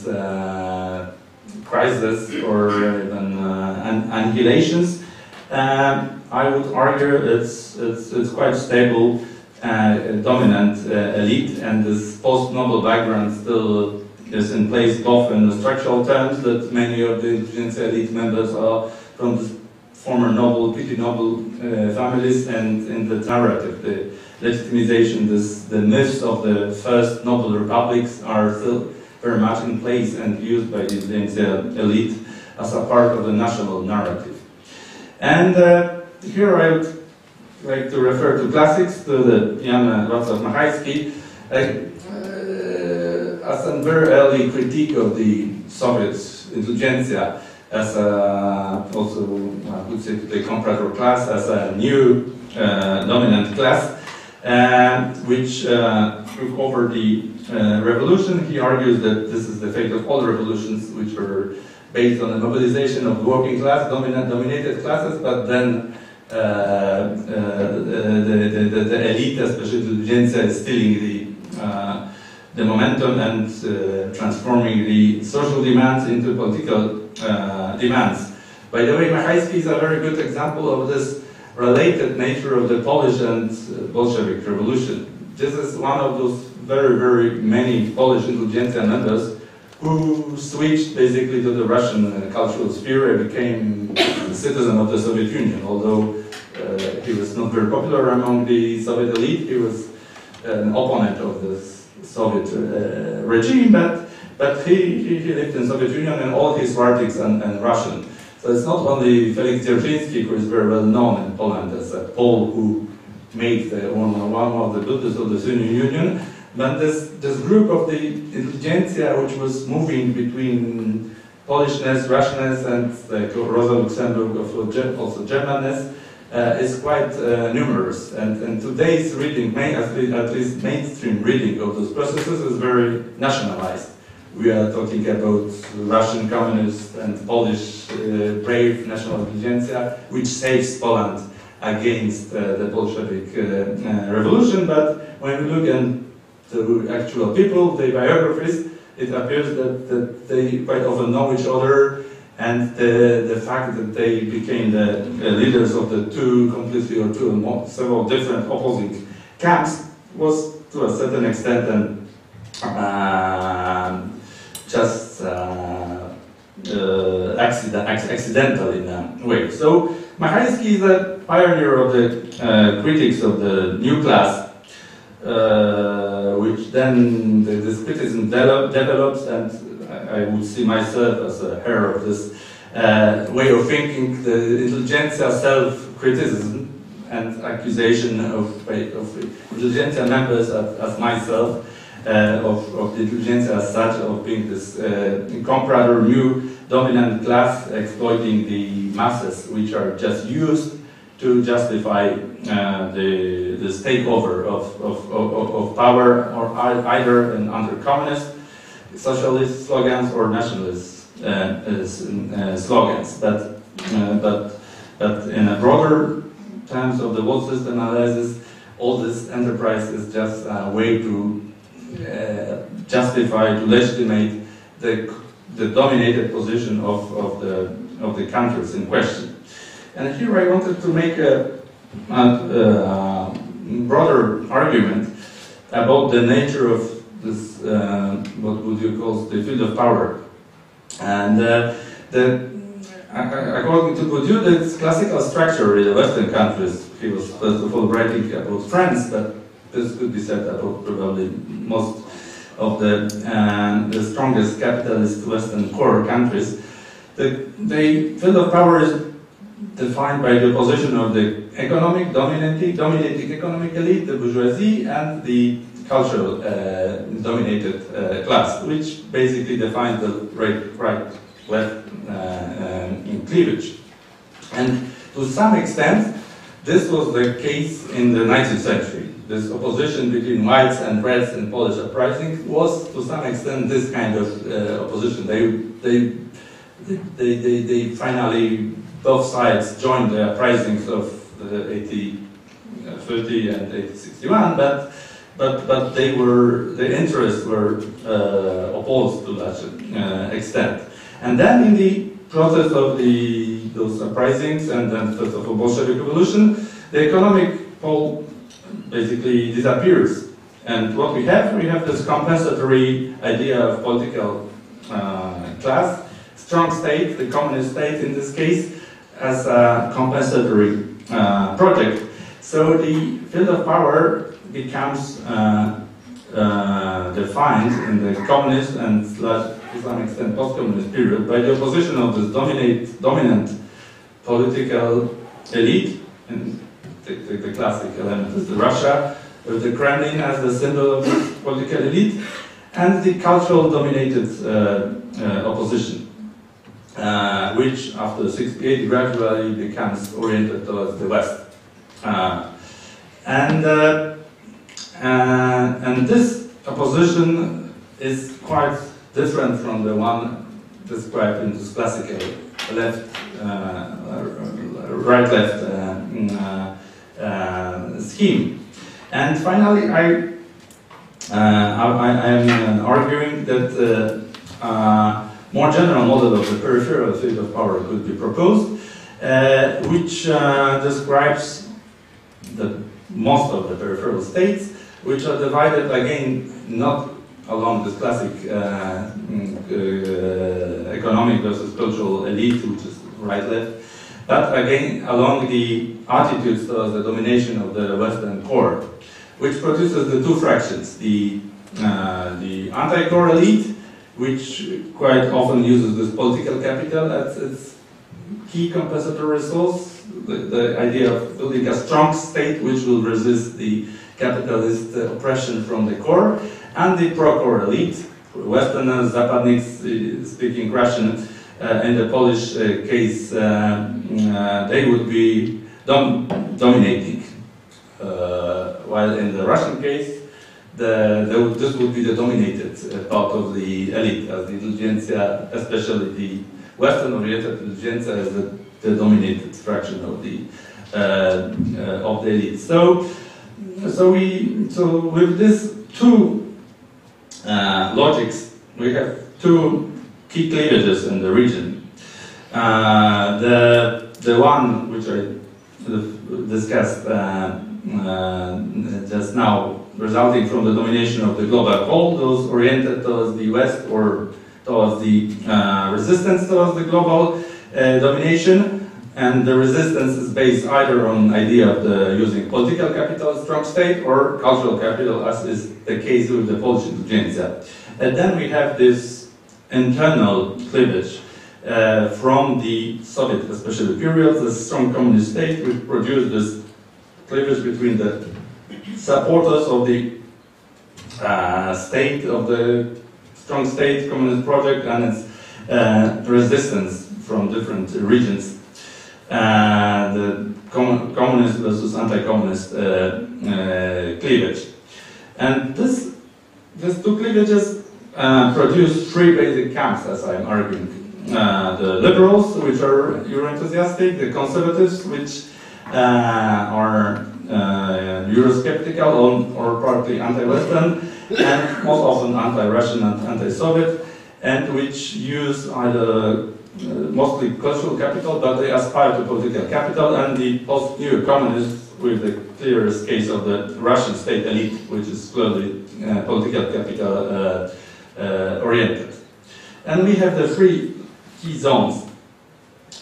crisis or even uh, annihilations. Um, I would argue it's, it's, it's quite stable, uh, dominant uh, elite, and this post-noble background still is in place both in the structural terms that many of the intelligentsia elite members are from the former noble, pretty noble uh, families, and in the narrative, the legitimization, this, the myths of the first noble republics are still very much in place and used by the elite as a part of the national narrative. And uh, here I would like to refer to classics, to the Jan Wacław Machajski, like, uh, as a very early critique of the Soviet intelligentsia, as a, also, I would say, the comprador class, as a new uh, dominant class, and which uh, took over the uh, revolution. He argues that this is the fate of all revolutions, which were based on the mobilization of working class, dominant, dominated classes, but then uh, uh, the, the, the, the, elite, especially the intelligentsia, is stealing the, uh, the momentum and uh, transforming the social demands into political demands. By the way, Machajski is a very good example of this related nature of the Polish and Bolshevik revolution. This is one of those very, very many Polish intelligentsia members who switched basically to the Russian uh, cultural sphere and became a citizen of the Soviet Union. Although uh, he was not very popular among the Soviet elite, he was an opponent of the Soviet uh, regime, but, but he, he lived in Soviet Union and all his writings and, and Russian. So it's not only Felix Dzerzhinsky, who is very well known in Poland as a Pole who made the, one, one of the builders of the Soviet Union, but this, this group of the intelligentsia which was moving between Polishness, Russianness, and like Rosa Luxemburg, also Germanness, uh, is quite uh, numerous. And, and today's reading, main, at, least, at least mainstream reading of those processes is very nationalized we are talking about Russian communist and Polish uh, brave national intelligentsia, which saves Poland against uh, the Bolshevik uh, uh revolution. But when we look at the actual people, the biographies, it appears that, that they quite often know each other and the, the fact that they became the leaders of the two completely or two more, several different opposing camps was to a certain extent an um, just uh, uh, accident, accidental in a way. So Machajski is a pioneer of the uh, critics of the new class, which then the, this criticism develop, develops, and I, I, would see myself as a heir of this uh, way of thinking, the intelligentsia self-criticism and accusation of, of intelligentsia members as, as myself uh, of, of the intelligentsia as such, of being this uh, comprador new dominant class exploiting the masses, which are just used to justify uh, the, the takeover of, of, of, of power or either under communist socialist slogans or nationalist uh, uh, slogans. But, uh, but, but in a broader terms of the world system analysis, all this enterprise is just a way to uh, justify, to legitimate the, the dominated position of, of, the, of the countries in question. And here I wanted to make a, a, a broader argument about the nature of this, uh, what would you call the field of power. And uh, the, according to Bourdieu, the classical structure in Western countries, he was first of all writing about France, but this could be said about probably most of the, uh, the strongest capitalist Western core countries. The, the field of power is defined by the position of the economic dominating, dominating economic elite, the bourgeoisie, and the cultural uh, dominated uh, class, which basically defines the right, right left uh, um, cleavage. And to some extent, this was the case in the 19th century this opposition between whites and reds in Polish uprising was to some extent this kind of uh, opposition. They, they, they, they, they, finally, both sides joined the uprisings of the 1830 and 1861, but, but, but they were, the interests were uh, opposed to that uh, extent. And then in the process of the, those uprisings and then of all Bolshevik revolution, the economic pole basically disappears. And what we have, we have this compensatory idea of political uh, class, strong state, the communist state in this case, as a compensatory uh, project. So the field of power becomes uh, uh defined in the communist and slash, to some extent post-communist period by the opposition of this dominate, dominant political elite and the, the, the classic element is the Russia, with the Kremlin as the symbol of political elite, and the cultural dominated uh, uh, opposition, uh, which after 68 gradually becomes oriented towards the West. Uh, and, uh, uh, and this opposition is quite different from the one described in this classical left, right-left mm, scheme. And finally, I uh, I, I, am uh, arguing that uh, more general model of the peripheral field of power could be proposed, which describes the most of the peripheral states, which are divided again not along this classic uh, uh, economic versus cultural elite, which is right-left, but again along the attitudes towards the domination of the Western core which produces the two fractions, the, uh, the anti-core elite, which quite often uses this political capital as its key compensatory resource, the, the idea of building a strong state which will resist the capitalist oppression from the core, and the pro-core elite, Westerners, Zapadniks speaking Russian, uh, in the Polish uh, case, uh, uh, they would be dom dominating uh, while in the Russian case, the, the, this would be the dominated uh, part of the elite, as the intelligentsia, especially the Western-oriented intelligentsia, is the, the, dominated fraction of the uh, uh, of the elite. So, so we so with these two uh, logics, we have two key cleavages in the region. Uh, the the one which I discussed uh, just now resulting from the domination of the global pole, those oriented towards the west or towards the uh, resistance towards the global uh, domination. And the resistance is based either on idea of the using political capital, strong state, or cultural capital, as is the case with the Polish intelligentsia. And then we have this internal cleavage uh, from the Soviet, especially period, the strong communist state, which produced this cleavage between the supporters of the uh, state, of the strong state communist project and its uh, resistance from different regions. Uh, the com communist versus anti-communist uh, uh, cleavage. And this, these two cleavages uh, produce three basic camps, as I'm arguing. the liberals, which are Euro-enthusiastic, the conservatives, which are Eurosceptical or, or partly anti-Western, and most often anti-Russian and anti-Soviet, and which use either uh, mostly cultural capital, but they aspire to political capital, and the post-new communists with the clearest case of the Russian state elite, which is clearly uh, political capital uh, uh, oriented. And we have the three key zones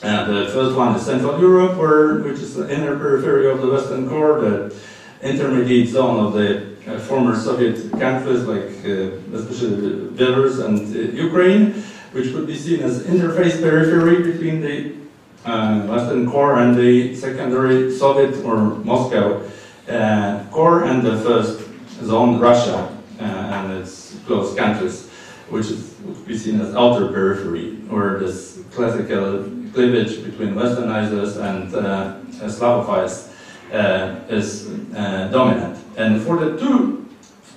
uh, the first one is Central Europe, where, which is the inner periphery of the Western core, the intermediate zone of the uh, former Soviet countries, like uh, especially Belarus and uh, Ukraine, which would be seen as interface periphery between the uh, Western core and the secondary Soviet or Moscow core, and the first zone, Russia, and its close countries, which is, would be seen as outer periphery, or this classical cleavage between westernizers and uh, Slavophiles uh, is uh, dominant. And for the two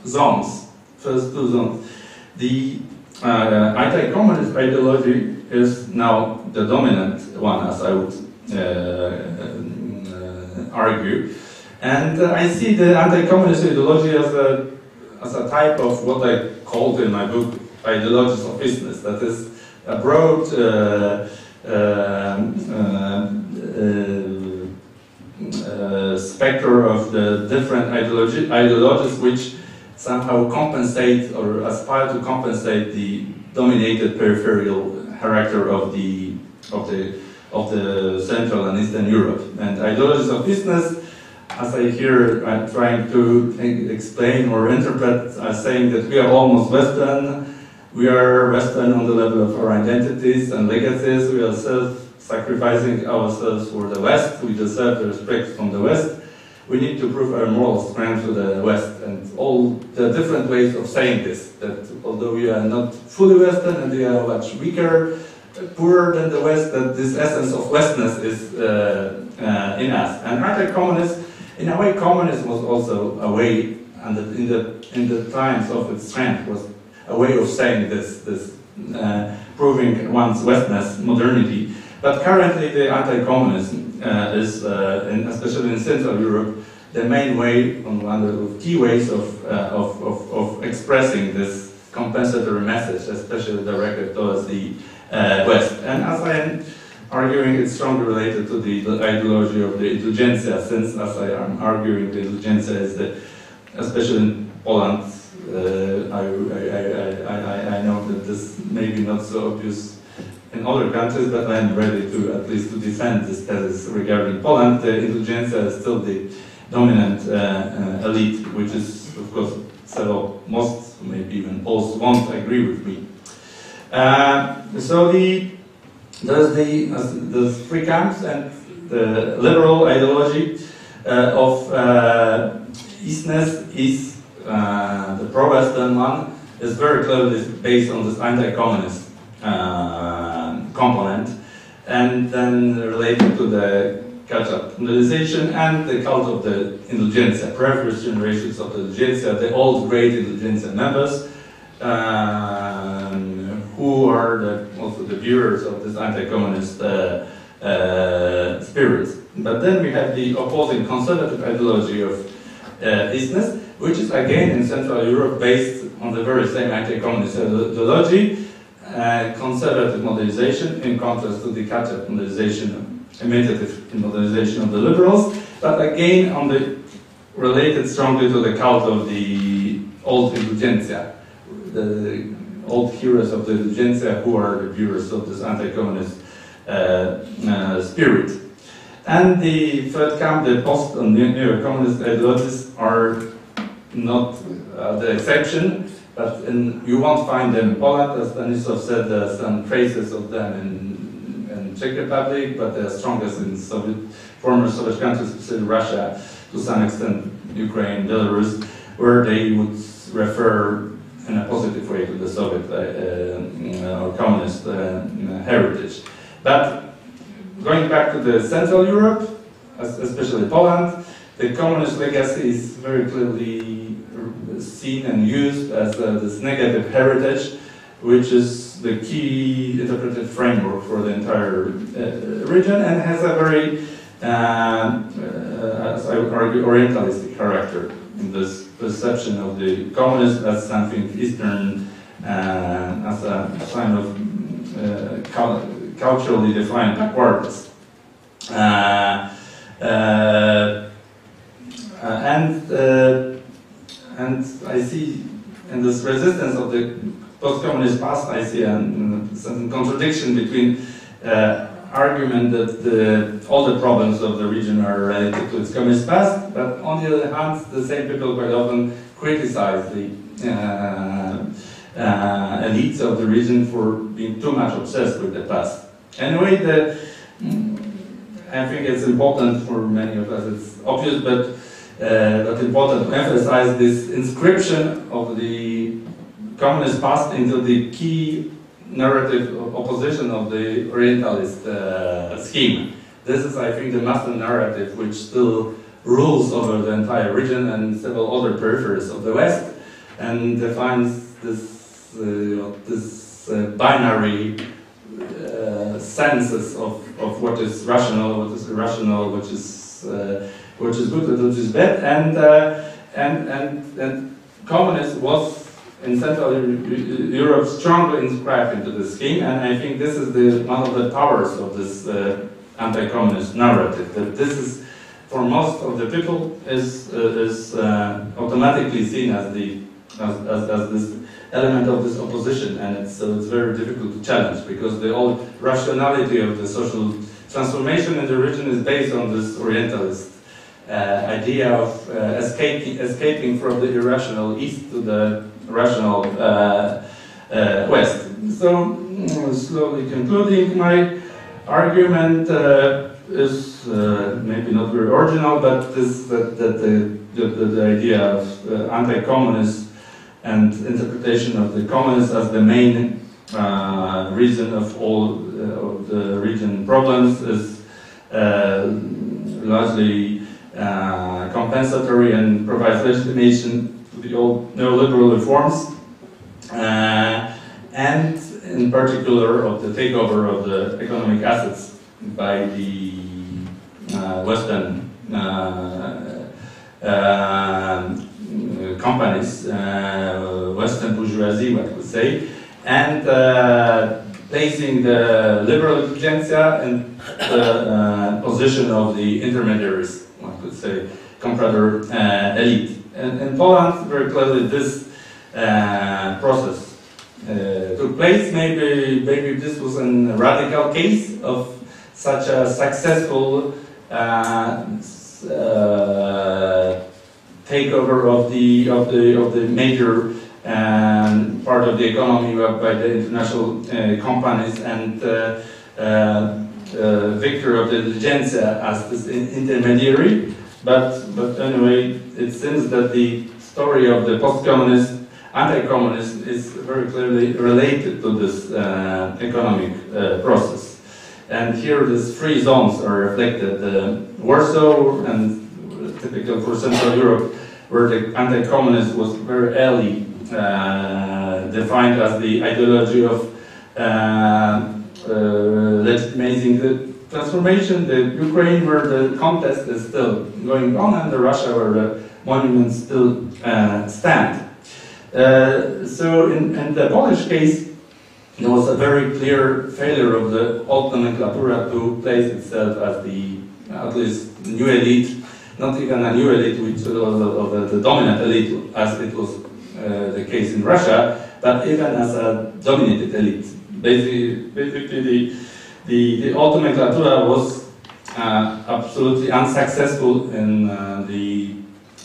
zones, first two zones, the uh, anti-communist ideology is now the dominant one, as I would argue. And I see the anti-communist ideology as a, as a type of what I called in my book ideologies of Eastness, that is a broad uh, Um, um, uh, uh, uh spectre of the different ideology, ideologies which somehow compensate or aspire to compensate the dominated peripheral character of the of the of the Central and Eastern Europe. And ideologies of Eastness, as I hear, I'm trying to explain or interpret as saying that we are almost Western, we are Western on the level of our identities and legacies. We are self-sacrificing ourselves for the West. We deserve the respect from the West. we need to prove our moral strength to the West and all the different ways of saying this. That although we are not fully Western and we are much weaker, poorer than the West, that this essence of Westness is uh, uh, in us. And anti-communist, in a way, communism was also a way, and in the in the times of its strength, was a way of saying this, this uh, proving one's Westness, modernity. But currently, the anti-communism uh, is, uh, in, especially in Central Europe, the main way, one of the key ways of, uh, of, of, of, expressing this compensatory message, especially directed towards the uh, West. And as I am arguing, it's strongly related to the, the ideology of the intelligentsia, since, as I am arguing, the intelligentsia is the, especially in Poland, uh, I, I, I, I, know that this may be not so obvious in other countries, but I am ready to at least to defend this thesis regarding Poland. The intelligentsia is still the dominant uh, uh, elite, which is, of course, several, most, maybe even Poles won't agree with me. Uh, so the there's the the three camps and the liberal ideology uh, of uh, Eastness is uh, the pro-Western one is very clearly based on this anti-communist uh, component, and then related to the catch-up modernization and the cult of the intelligentsia, previous generations of the intelligentsia, the old great intelligentsia members, um, who are the, also the viewers of this anti-communist uh, uh, spirit. But then we have the opposing conservative ideology of uh, which is again in Central Europe based on the very same anti-communist ideology, uh, conservative modernization in contrast to the catch-up modernization, imitative modernization of the liberals, but again on the related strongly to the cult of the old intelligentsia, the old heroes of the intelligentsia who are the viewers of this anti-communist uh, uh, spirit. And the third camp, the post and neo-communist ideologies, are not uh, the exception, but in, you won't find them in Poland, as Stanisław said, there are some traces of them in, in Czech Republic, but they're strongest in Soviet, former Soviet countries, especially Russia, to some extent Ukraine, Belarus, where they would refer in a positive way to the Soviet uh, uh, or communist uh, heritage. But going back to the Central Europe, especially Poland, the communist legacy is very clearly seen and used as uh, this negative heritage, which is the key interpretive framework for the entire uh, region and has a very, uh, uh as I would argue, orientalistic character in this perception of the communist as something Eastern, uh, as a sign of uh, culturally defined backwardness. and and I see in this resistance of the post-communist past, I see a, a contradiction between uh, argument that the, all the problems of the region are related to its communist past, but on the other hand, the same people quite often criticize the uh, uh, elites of the region for being too much obsessed with the past. Anyway, the, I think it's important for many of us, it's obvious, but, uh, but important to emphasize this inscription of the communist past into the key narrative opposition of the Orientalist uh, scheme. This is, I think, the master narrative which still rules over the entire region and several other peripheries of the West and defines this, uh, this uh, binary uh, senses of, of what is rational, what is irrational, which is, uh, which is good and which is bad. And, uh, and, and, and communism was in Central Europe strongly inscribed into the scheme, and I think this is the, one of the powers of this uh, anti-communist narrative, that this is, for most of the people, is, uh, is uh, automatically seen as, the, as, as, as, this element of this opposition, and it's, so it's very difficult to challenge, because the old rationality of the social transformation in the region is based on this Orientalist uh, idea of uh, escaping, escaping from the irrational east to the rational uh, uh, West. So, slowly concluding my argument, uh, is uh, maybe not very original, but this that, that the, the, the idea of uh, anti-communist and interpretation of the communists as the main uh, reason of all uh, of the region problems is uh, largely uh, compensatory and provides legitimation to the old neoliberal reforms, and in particular of the takeover of the economic assets by the uh, Western uh, uh, companies, Western bourgeoisie, what would say, and placing the liberal intelligentsia in the position of the intermediaries, could say, comprador elite. And in Poland, very clearly, this uh, process uh, took place. Maybe, maybe this was a radical case of such a successful uh, uh, takeover of the of the of the major um, part of the economy by the international uh, companies and uh, uh, victor of the intelligentsia as this intermediary. But but anyway, it seems that the story of the post-communist anti-communist is very clearly related to this uh, economic uh, process. And here these three zones are reflected. Uh, Warsaw and typical for Central Europe, where the anti-communist was very early uh, defined as the ideology of uh, uh, legitimizing the transformation, the Ukraine where the contest is still going on, and the Russia where the monuments still uh, stand. Uh, so in, in the Polish case, there was a very clear failure of the old nomenclatura to place itself as the, at least, new elite, not even a new elite, which was of the dominant elite, as it was uh, the case in Russia, but even as a dominated elite. Basically, the, the, the nomenclatura was uh, absolutely unsuccessful in uh, the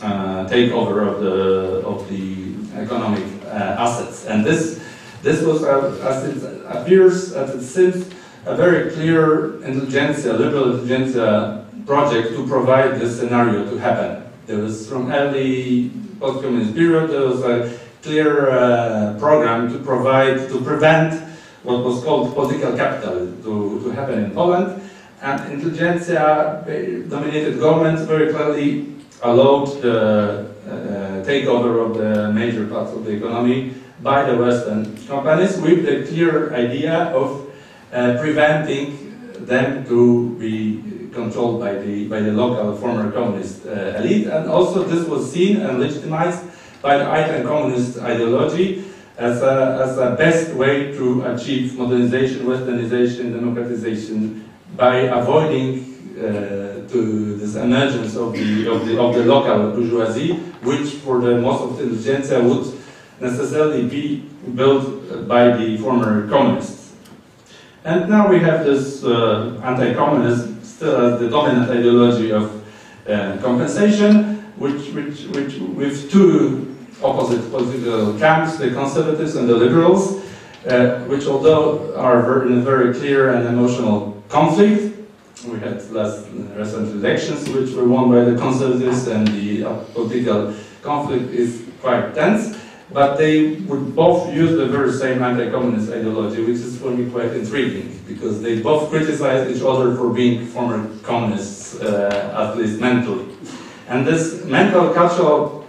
uh, takeover of the, of the economic uh, assets. And this this was, uh, as it appears, as it seems, a very clear intelligentsia, liberal intelligentsia project to provide this scenario to happen. There was from early post-communist period, there was a clear uh, program to provide, to prevent what was called political capital to, to happen in Poland. And intelligentsia dominated governments very clearly allowed the uh, takeover of the major parts of the economy by the Western companies with the clear idea of uh, preventing them to be controlled by the, by the local former communist uh, elite. And also this was seen and legitimized by the anti-communist ideology as a, as a best way to achieve modernization, westernization, democratization by avoiding uh, to this emergence of the, of the, of the local bourgeoisie, which for the most of the intelligentsia would necessarily be built by the former communists. And now we have this uh, anti-communist still as the dominant ideology of uh, compensation, which, which, which with two opposite political camps, the conservatives and the liberals, uh, which although are in a very clear and emotional conflict, we had last recent elections which were won by the conservatives and the uh, political conflict is quite tense but they would both use the very same anti-communist ideology, which is for me quite intriguing, because they both criticize each other for being former communists, uh, at least mentally. And this mental cultural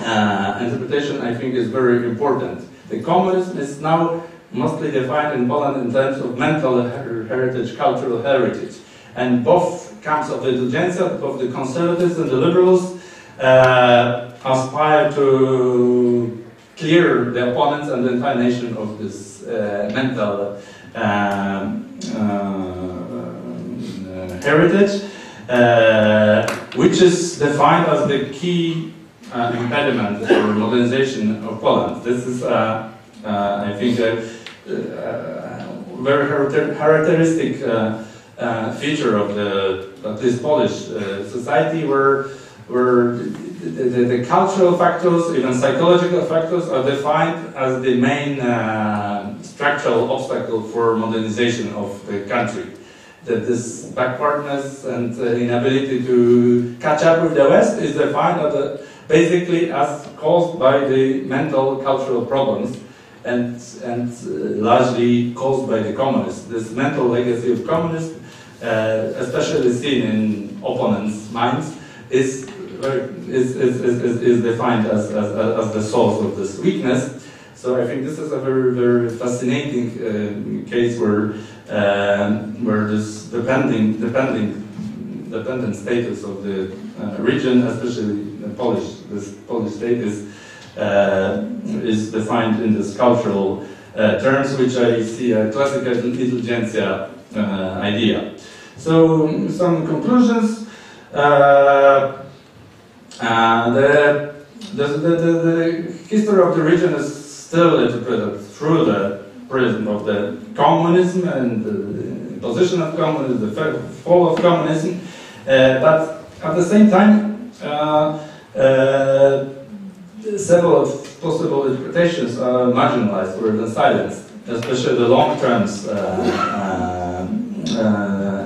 uh, interpretation, I think, is very important. The communism is now mostly defined in Poland in terms of mental her heritage, cultural heritage. And both camps of the intelligentsia, both the conservatives and the liberals, uh, aspire to clear the opponents and the inclination of this uh, mental um, uh, heritage, uh, which is defined as the key uh, impediment for modernization of Poland. This is, uh, I think, a, a very characteristic feature of the of this Polish society, where where the, the, the, cultural factors, even psychological factors, are defined as the main uh, structural obstacle for modernization of the country. that this backwardness and uh, inability to catch up with the West is defined as basically as caused by the mental cultural problems and, and uh, largely caused by the communists. This mental legacy of communists, uh, especially seen in opponents' minds, is, is, is, is, is defined as, as, as the source of this weakness. So I think this is a very, very fascinating uh, case where, um, where this depending, depending, dependent status of the uh, region, especially Polish, this Polish state is, uh, is defined in this cultural uh, terms, which I see a classical intelligentsia uh, idea. So some conclusions. The, the, the, history of the region is still interpreted through the prism of the communism and the position of communism, the fall of communism, uh, but at the same time, uh, several possible interpretations are marginalized or even silenced, especially the long-term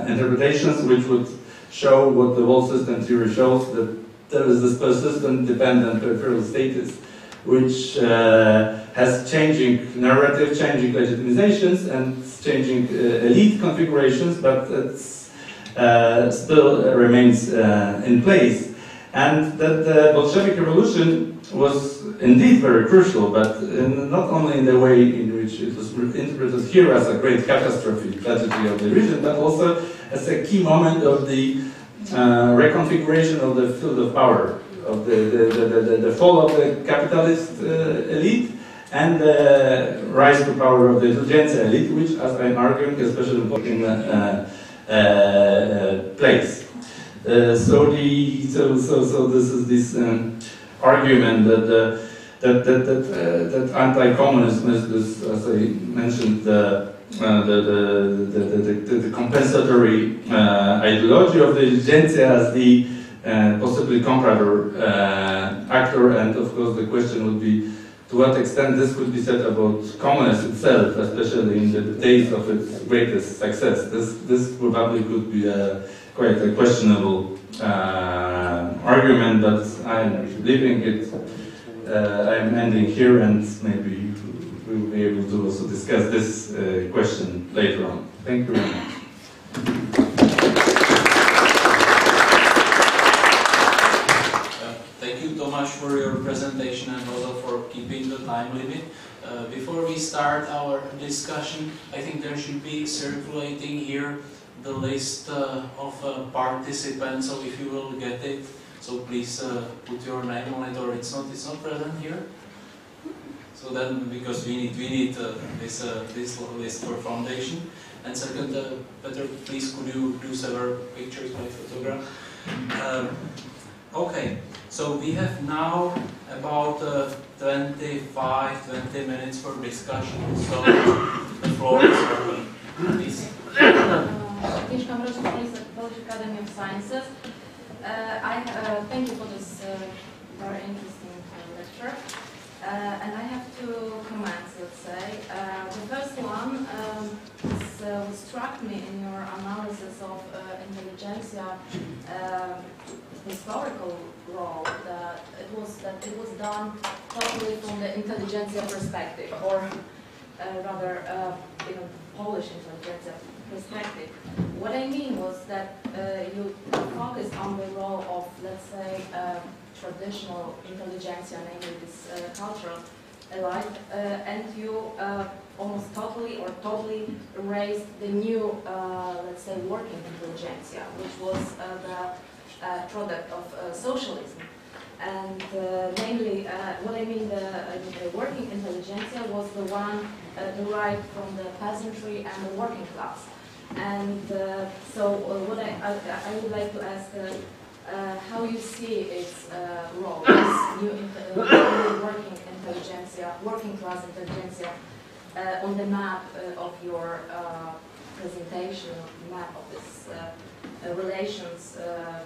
interpretations which would show what the world system theory shows, that there is this persistent dependent peripheral status which uh, has changing narrative, changing legitimizations, and changing uh, elite configurations, but it uh, still remains uh, in place. And that the Bolshevik Revolution was indeed very crucial, but in, not only in the way in which it was interpreted here as a great catastrophe, tragedy of the region, but also as a key moment of the uh, reconfiguration of the field of power of the, the, the, the, the fall of the capitalist uh, elite and the rise to power of the intelligentsia elite, which, as I'm arguing, especially in uh, uh, uh, place. Uh, so the so so so this is this um, argument that uh, that that that, uh, that anti-communism is as I mentioned, the the, the, the, the, compensatory ideology of the intelligentsia as the possibly comprador actor. And of course, the question would be to what extent this could be said about communism itself, especially in the days of its greatest success. This, this probably could be a, quite a questionable uh, argument, but I'm leaving it. Uh, I'm ending here, and maybe we will be able to also discuss this uh, question later on. Thank you very much. Thank you to much for your presentation and also for keeping the time limit. Uh, before we start our discussion, I think there should be circulating here the list uh, of uh, participants, so if you will get it, so please uh, put your name on it, or it's not, it's not present here. So then, because we need, we need uh, this, uh, this list for foundation. And second, Peter, please could you do several pictures by photograph? Um, okay. So we have now about uh, 25, 20 minutes for discussion. So the floor is open. Please. Polish Academy of Sciences. Uh, I uh, thank you for this uh, very interesting lecture. And I have two comments, let's say. The first one um, is, struck me in your analysis of intelligentsia historical role that it was that it was done totally from the intelligentsia perspective, or uh, rather, uh, you know, Polish intelligentsia perspective. What I mean was that uh, you focused on the role of, let's say, uh, traditional intelligentsia, namely this uh, cultural elite, uh, and you almost totally or totally erased the new, let's say, working intelligentsia, which was the uh, product of uh, socialism. And uh, namely, what I mean, the, the, working intelligentsia was the one derived from the peasantry and the working class. And so what I, I, I, would like to ask uh, how you see its uh, role as new, uh, working intelligentsia, working class intelligentsia, on the map of your presentation, map of this relations um,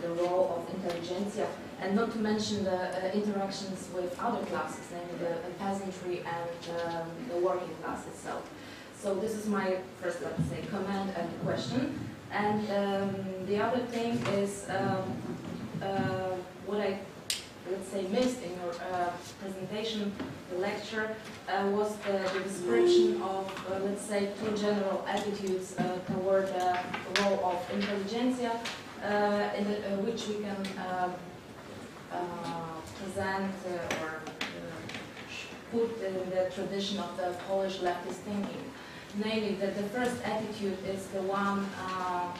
the role of intelligentsia, and not to mention the uh, interactions with other classes, namely the peasantry and um, the working class itself. So this is my first, let's say, comment and question. And um, the other thing is um, uh, what I, let's say, missed in your uh, presentation, the lecture, uh, was the, the description of, uh, let's say, two general attitudes uh, toward the role of intelligentsia, uh, in uh, which we can uh, uh, present uh, or uh, put in the tradition of the Polish leftist thinking. Namely, that the first attitude is the one, uh,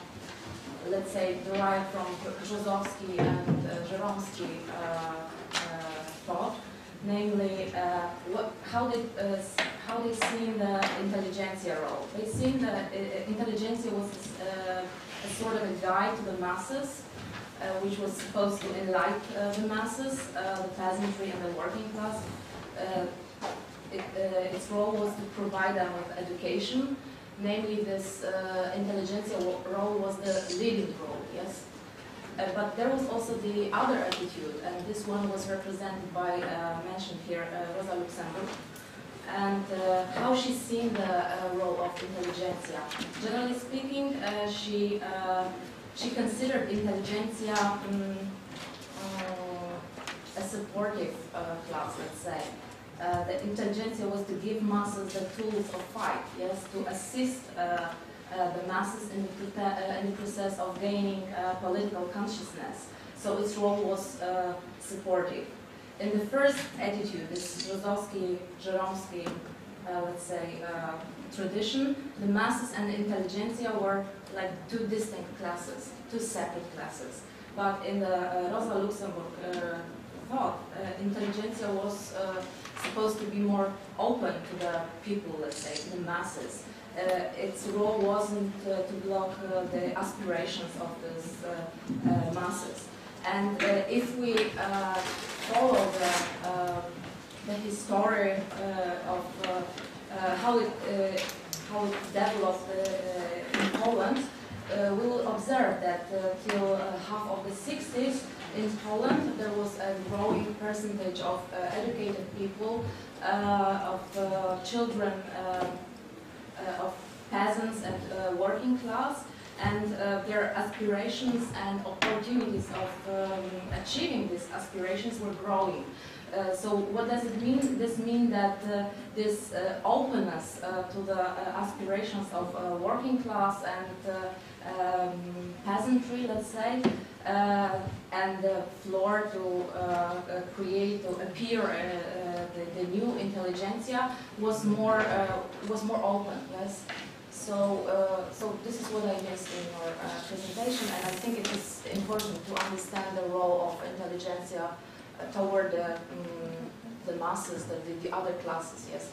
let's say, derived from Brzozowski and uh, uh, uh, thought, namely, uh, what, how uh, how they seen the intelligentsia role. They seen that uh, intelligentsia was uh, a sort of a guide to the masses, uh, which was supposed to enlighten the masses, the peasantry and the working class. It, uh, its role was to provide them with education. Namely, this uh, intelligentsia role was the leading role, yes. Uh, but there was also the other attitude, and this one was represented by, uh, mentioned here, uh, Rosa Luxemburg, and uh, how she's seen the role of intelligentsia. Generally speaking, she, she considered intelligentsia uh, a supportive class, let's say. Uh, the intelligentsia was to give masses the tools of fight, yes, to assist uh, uh, the masses in the, uh, in the process of gaining political consciousness. So its role was supportive. In the first attitude, this Brzozowski, Żeromski, uh, let's say, tradition, the masses and the intelligentsia were like two distinct classes, two separate classes. But in the uh, Rosa Luxemburg uh, thought, uh, intelligentsia was supposed to be more open to the people, let's say, the masses. Uh, its role wasn't uh, to block uh, the aspirations of these uh, uh, masses. And uh, if we follow the, the history of how it how it developed in Poland, we will observe that till half of the 60s in Poland there was a growing percentage of uh, educated people, uh, of uh, children, uh, uh, of peasants and working class, and their aspirations and opportunities of um, achieving these aspirations were growing. Uh, so what does it mean? This means that uh, this uh, openness to the aspirations of working class and um, peasantry, let's say, and the floor to uh, uh, create, to appear uh, uh, the, the new intelligentsia was more uh, was more open. Yes. So, uh, so this is what I missed in your uh, presentation, and I think it is important to understand the role of intelligentsia uh, toward the, um, the masses, the, the other classes. Yes.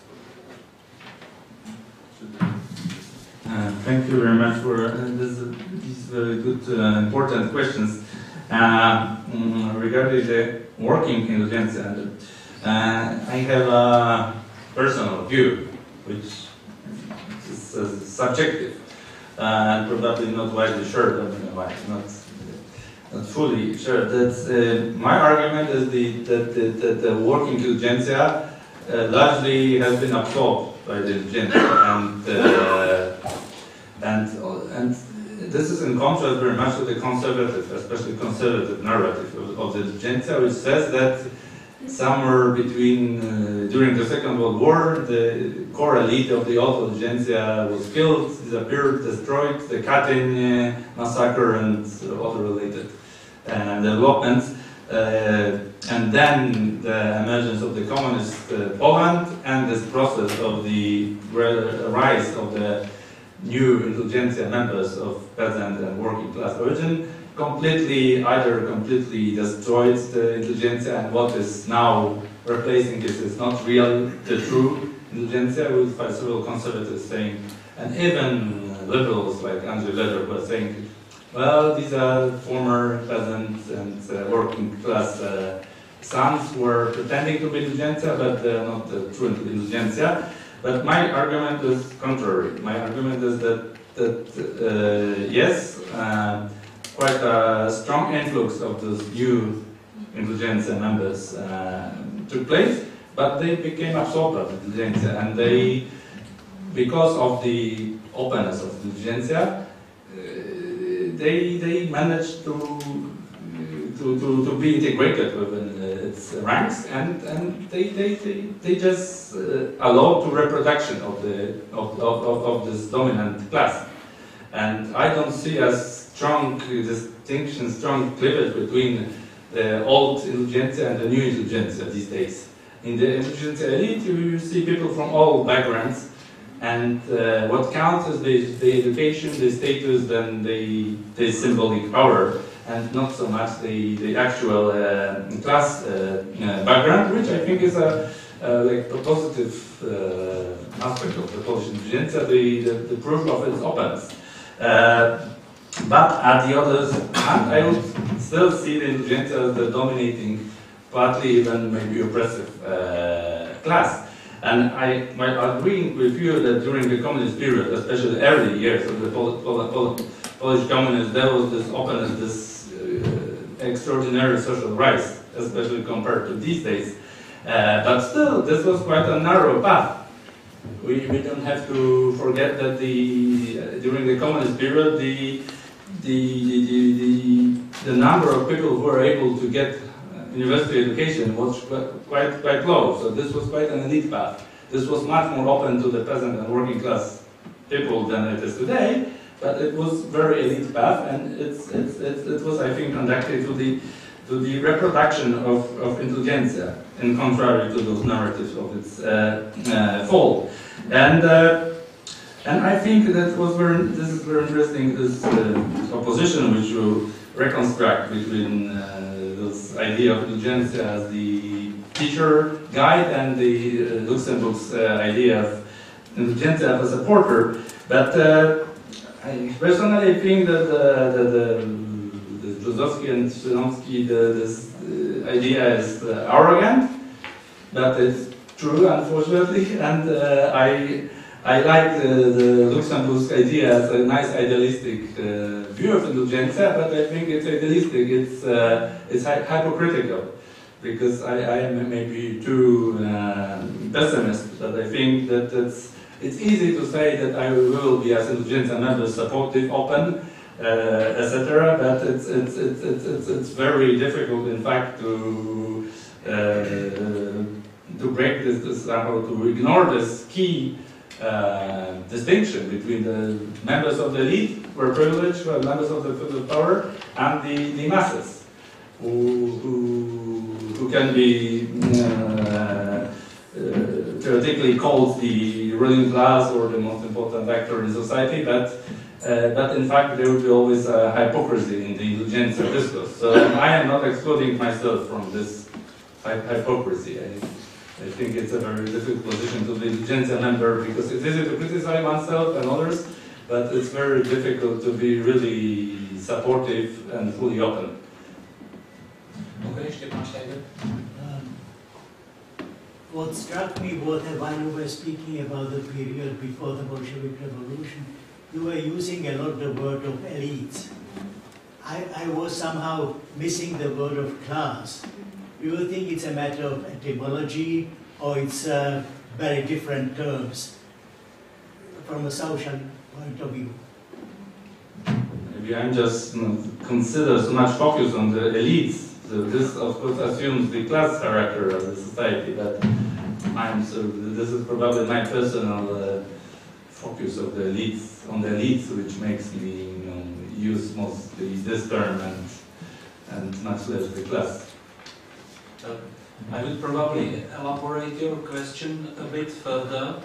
Uh, Thank you very much for uh, this, these very good, uh, important questions. Uh, mm, regarding the working intelligentsia, and, uh, I have a personal view, which is uh, subjective, uh, and probably not widely shared, I mean, not, not fully shared. That's, uh, my argument is the, that, the, that the working intelligentsia uh, largely has been absorbed by the intelligentsia, and uh, and, and this is in contrast very much to the conservative, especially conservative narrative of, of the intelligentsia, which says that somewhere between, uh, during the Second World War, the core elite of the intelligentsia was killed, disappeared, destroyed, the Katyn uh, massacre and other related uh, developments. Uh, and then the emergence of the communist uh, Poland and this process of the rise of the new intelligentsia members of peasant and working class origin completely, either completely destroyed the intelligentsia and what is now replacing this is not real, the true intelligentsia. Find several conservatives saying, and even liberals like Andrzej Leder were saying, well, these are former peasants and uh, working class uh, sons who are pretending to be intelligentsia, but they're not the true intelligentsia. But my argument is contrary. My argument is that, that uh, yes, uh, quite a strong influx of those new intelligentsia members uh, took place, but they became absorbed by intelligentsia and they because of the openness of intelligentsia, uh, they, they managed to, to, to, to be integrated within uh, its ranks and, and they, they, they, they just uh, allow to reproduction of, the, of, of, of, this dominant class. And I don't see a strong distinction, strong cleavage between the old intelligentsia and the new intelligentsia these days. In the intelligentsia elite, you see people from all backgrounds, and uh, what counts is the, the education, the status, then the, the symbolic power, and not so much the, the actual uh, class uh, uh background, which I think is a, like a positive uh, aspect of the Polish intelligentsia, the, the, the proof of its openness. Uh, but at the other hand, I would still see the intelligentsia as the dominating, partly even maybe oppressive class. And I might agree with you that during the communist period, especially early years of the Pol Pol Pol Polish communists, there was this openness, this extraordinary social rights, especially compared to these days. Uh, but still, this was quite a narrow path. We, we don't have to forget that the, uh, during the communist period, the, the, the, the, the number of people who were able to get university education was quite, quite low, so this was quite an elite path. This was much more open to the peasant and working class people than it is today, but it was very elite path, and it's, it's, it's, it was, I think, conducted to the, to the reproduction of, of intelligentsia, in contrary to those narratives of its uh, uh, fall. And, uh, and I think that was very, this is very interesting, this, uh, opposition which you reconstruct between uh, this idea of intelligentsia as the teacher guide and the uh, Luxemburg's uh, idea of intelligentsia as a supporter. But I personally think that the, the, the, the and Żeromski, the, this uh, idea is uh, arrogant, but it's true, unfortunately, and uh, I I like the, the Luxemburg's idea as a nice idealistic uh, view of intelligentsia, but I think it's idealistic, it's, uh, it's hy hypocritical, because I, I am maybe too uh, pessimist, but I think that it's, it's easy to say that I will be as intelligentsia member supportive, open, uh, etc., but it's, it's, it's, it's, it's, very difficult, in fact, to, uh, to break this, this, somehow, to ignore this key uh, distinction between the members of the elite who are privileged, who are members of the, the power, and the, the masses who, who, who can be uh, uh, theoretically called the ruling class or the most important actor in society, but uh, but in fact there will be always a hypocrisy in the intelligentsia discourse. So I am not excluding myself from this hypocrisy. I, I think it's a very difficult position to be intelligentsia member because it's easy to criticize oneself and others, but it's very difficult to be really supportive and fully open. Okay, um, what struck me was that while you were speaking about the period before the Bolshevik Revolution, you were using a lot the word of elites. I, I was somehow missing the word of class. You think it's a matter of etymology or it's uh, very different terms from a social point of view? Maybe I'm just you consider so much focus on the elites. So this, of course, assumes the class character of the society. But I'm so this is probably my personal uh, focus of the elites on the elites, which makes me you know, use mostly this term and and much less the class. Uh, I will probably elaborate your question a bit further.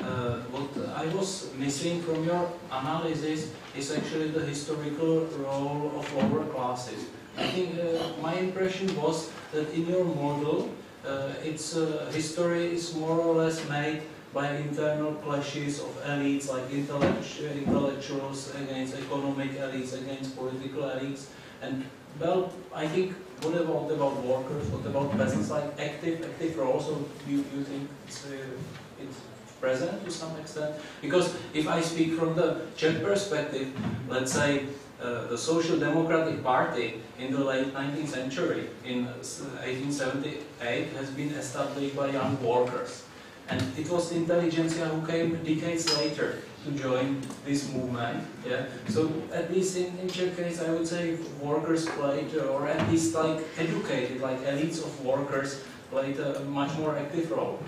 Uh, what I was missing from your analysis is actually the historical role of lower classes. I think uh, my impression was that in your model, uh, its uh, history is more or less made by internal clashes of elites, like intellectuals against economic elites, against political elites, and well, I think what about about workers? What about peasants? Like active active role? So you you think it's uh, it's present to some extent? Because if I speak from the Czech perspective, let's say uh, the Social Democratic Party in the late 19th century, in 1878, has been established by young workers. And it was the intelligentsia who came decades later to join this movement. Yeah. So at least in, in Czech case, I would say workers played, or at least like educated, like elites of workers played a much more active role.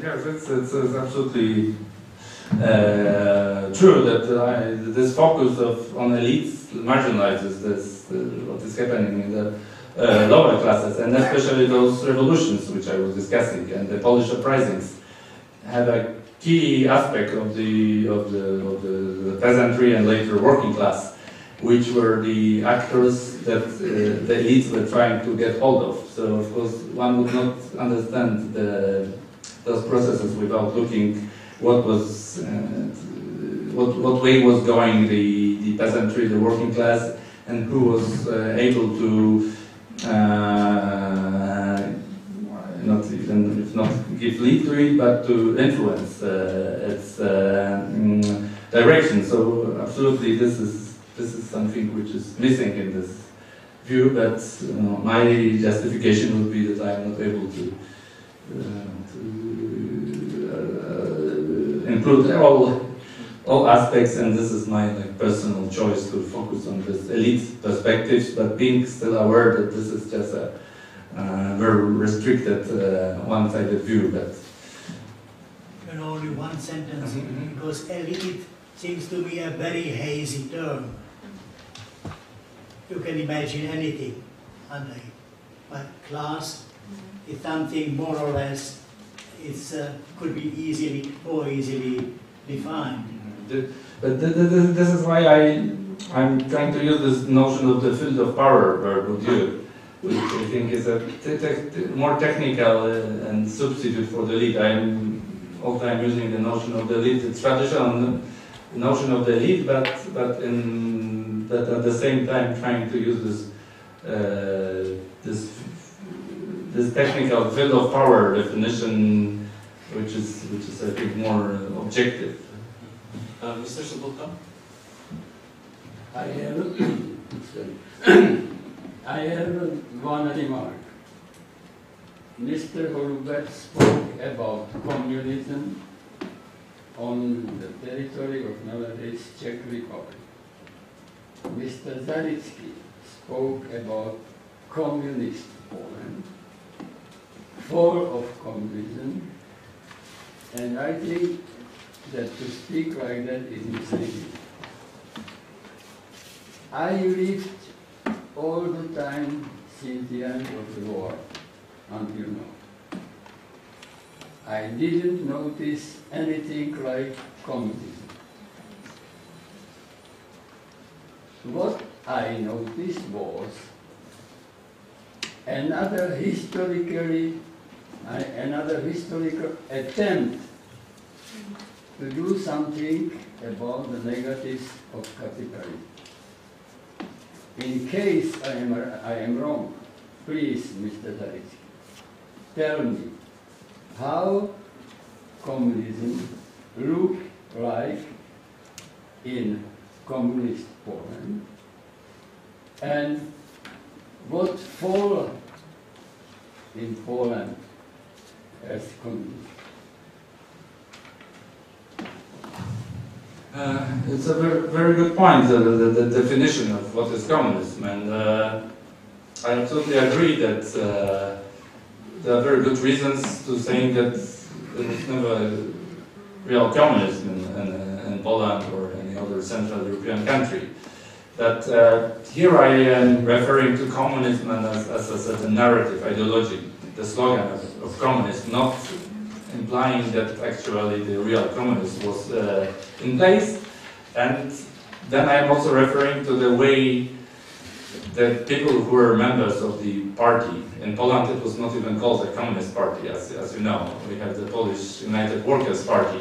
Yes, it's, it's, it's absolutely uh, true that uh, this focus of on elites marginalizes this uh, what is happening in the uh, lower classes, and especially those revolutions which I was discussing and the Polish uprisings have a key aspect of the of the, of the, peasantry and later working class, which were the actors that uh, the elites were trying to get hold of. So of course one would not understand the, those processes without looking what was uh, what what way was going the, the peasantry, the working class, and who was uh, able to uh, not even if not give lead to it, but to influence uh, its mm, direction. So absolutely, this is this is something which is missing in this view. But you know, my justification would be that I am not able to. Uh, to uh, include all all aspects, and this is my like, personal choice to focus on this elite perspectives, but being still aware that this is just a uh, very restricted, uh, one-sided view. But know, only one sentence, because elite seems to be a very hazy term. You can imagine anything under it, but class is something more or less, It uh, could be easily, more easily defined. This is why I, I'm trying to use this notion of the field of power Bourdieu, which I think is a te- te- more technical uh, and substitute for the lead. I'm all time using the notion of the lead, the traditional notion of the lead, but but in but at the same time trying to use this uh, this this technical field of power definition, which is which is I think more objective. Uh, Mr. Sobotka? I have, sorry. I have one remark. Mr. Holubec spoke about communism on the territory of nowadays Czech Republic. Mr. Zarycki spoke about communist Poland, fall of communism, and I think that to speak like that is misleading. I lived all the time since the end of the war until now. I didn't notice anything like communism. What I noticed was another historically, another historical attempt to do something about the negatives of capitalism. In case I am, I am wrong, please, Mr. Zarycki, tell me how communism look like in communist Poland and what fall in Poland as communism. Uh, it's a very, very good point, the, the, the definition of what is communism, and uh, I absolutely agree that uh, there are very good reasons to saying that there was never real communism in, in, in Poland or any other Central European country. But uh, here I am referring to communism as, as, a narrative, ideology, the slogan of, of communism, not implying that actually the real communism was uh, in place. And then I am also referring to the way that people who were members of the party, in Poland it was not even called a communist party, as, as you know. We have the Polish United Workers' Party,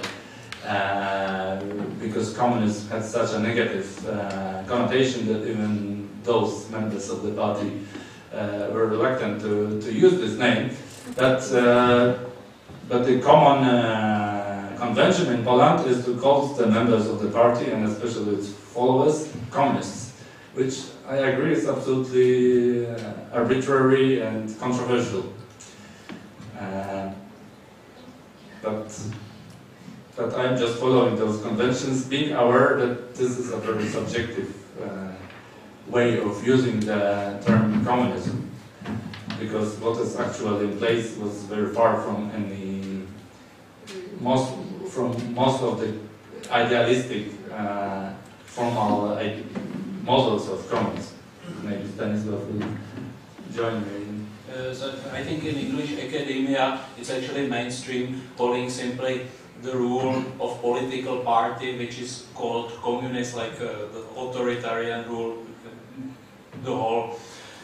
uh, because communism had such a negative uh, connotation that even those members of the party uh, were reluctant to, to use this name. But uh, but the common uh, convention in Poland is to call the members of the party and especially its followers communists, which I agree is absolutely uh, arbitrary and controversial. Uh, but but I'm just following those conventions, being aware that this is a very subjective uh, way of using the term communism, because what is actually in place was very far from any most from most of the idealistic uh, formal uh, models of communism. Maybe Stanislav will join me. Uh, so I think in English academia, it's actually mainstream calling simply the rule of political party, which is called communist, like uh, the authoritarian rule. The whole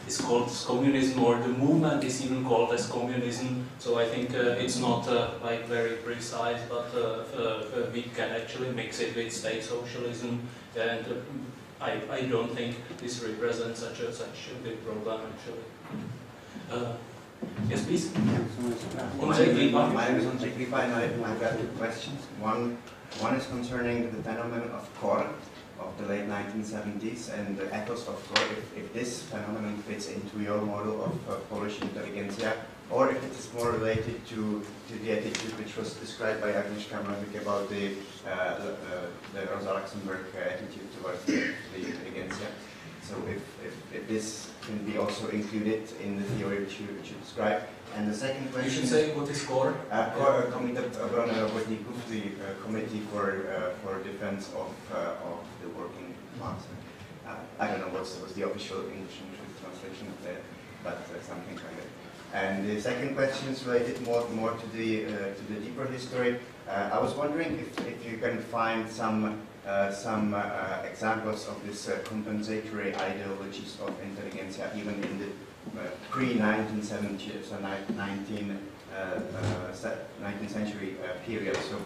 is called communism, or the movement is even called as communism. So I think uh, it's not uh, like very precise, but uh, we can actually mix it with state socialism, and uh, I, I don't think this represents such a such a big problem actually. Uh, Yes, please. My name my name is Ondřej Kripa and I, got two questions. One, one is concerning the phenomenon of KOR of the late 1970s and the ethos of KOR, if, if this phenomenon fits into your model of uh, Polish intelligentsia, or if it is more related to, to the attitude which was described by Agnieszka Mrozik about the, uh, the, uh, the Rosa Luxemburg uh, attitude towards the, the intelligentsia. So if, if, if this can be also included in the theory which you, which you described. And the second question... You should say what is KOR. Uh, co- uh, Komitet obrany robotníků, the uh, committee for uh, for defense of uh, of the working class. Uh, I don't know what's, what's the official English, English translation of that, but uh, something like that. And the second question is related more more to the uh, to the deeper history. Uh, I was wondering if, if you can find some uh, some uh, examples of this uh, compensatory ideologies of intelligentsia even in the uh, pre-1970s, so ni- 19, uh, uh, 19th century uh, period. So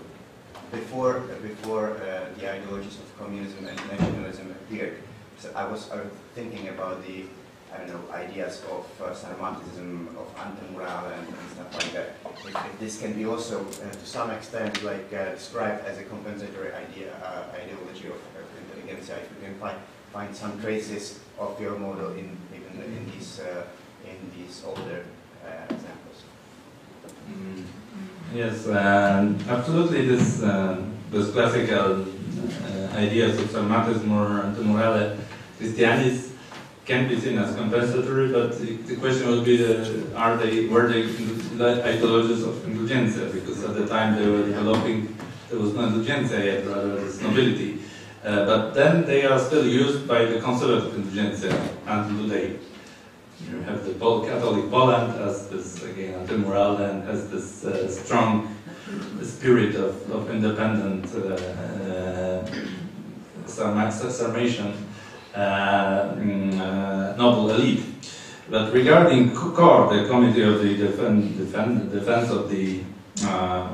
before before the ideologies of communism and nationalism appeared. So I was, thinking about the I don't know ideas of uh, Sarmatism, of antemurale and, and stuff like that. If, if this can be also uh, to some extent like uh, described as a compensatory idea uh, ideology of, of intelligentsia, if you can find find some traces of your model in in these uh, in these older uh, examples. Mm. Yes, um, absolutely. This um, those classical uh, ideas of Sarmatism or Antemurale Christianis can be seen as compensatory, but the, the question would be: uh, Are they were they the ideologies of intelligentsia? Because at the time they were developing, there was no intelligentsia yet, rather this nobility. Uh, but then they are still used by the conservative intelligentsia until today. You have the Catholic Poland as this again antemurale and has this uh, strong spirit of, of independent uh, uh, Sarmatian uh, mm, noble elite. But regarding KOR, the Committee of the Defend, Defend, Defense of the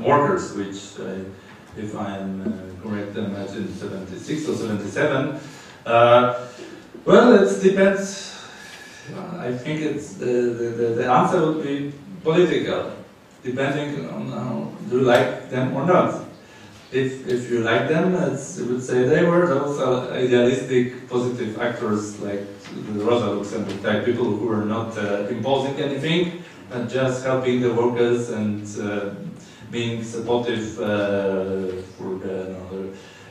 Workers, which, if I am uh, correct, I imagine 76 or 77, uh, well, it depends I think it's the, the, the answer would be political, depending on how do you like them or not. If, if you like them, you would say they were those idealistic, positive actors like the Rosa Luxemburg type people who were not uh, imposing anything, but just helping the workers and uh, being supportive uh, for the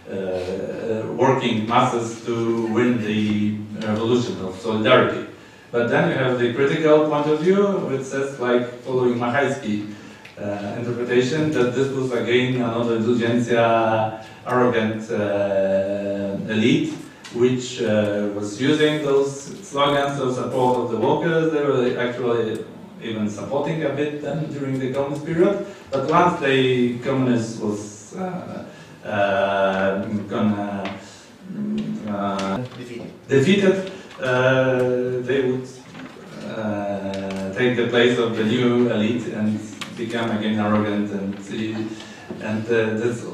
uh, uh, working masses to win the revolution of solidarity. But then you have the critical point of view, which says, like following Machajski uh, interpretation, that this was again another intelligentsia, arrogant uh, elite, which uh, was using those slogans of support of the workers. They were actually even supporting a bit then during the communist period. But once the communist was uh, uh, gonna uh, Defeated. defeated, uh, they would uh, take the place of the new elite and become again arrogant and and uh, this,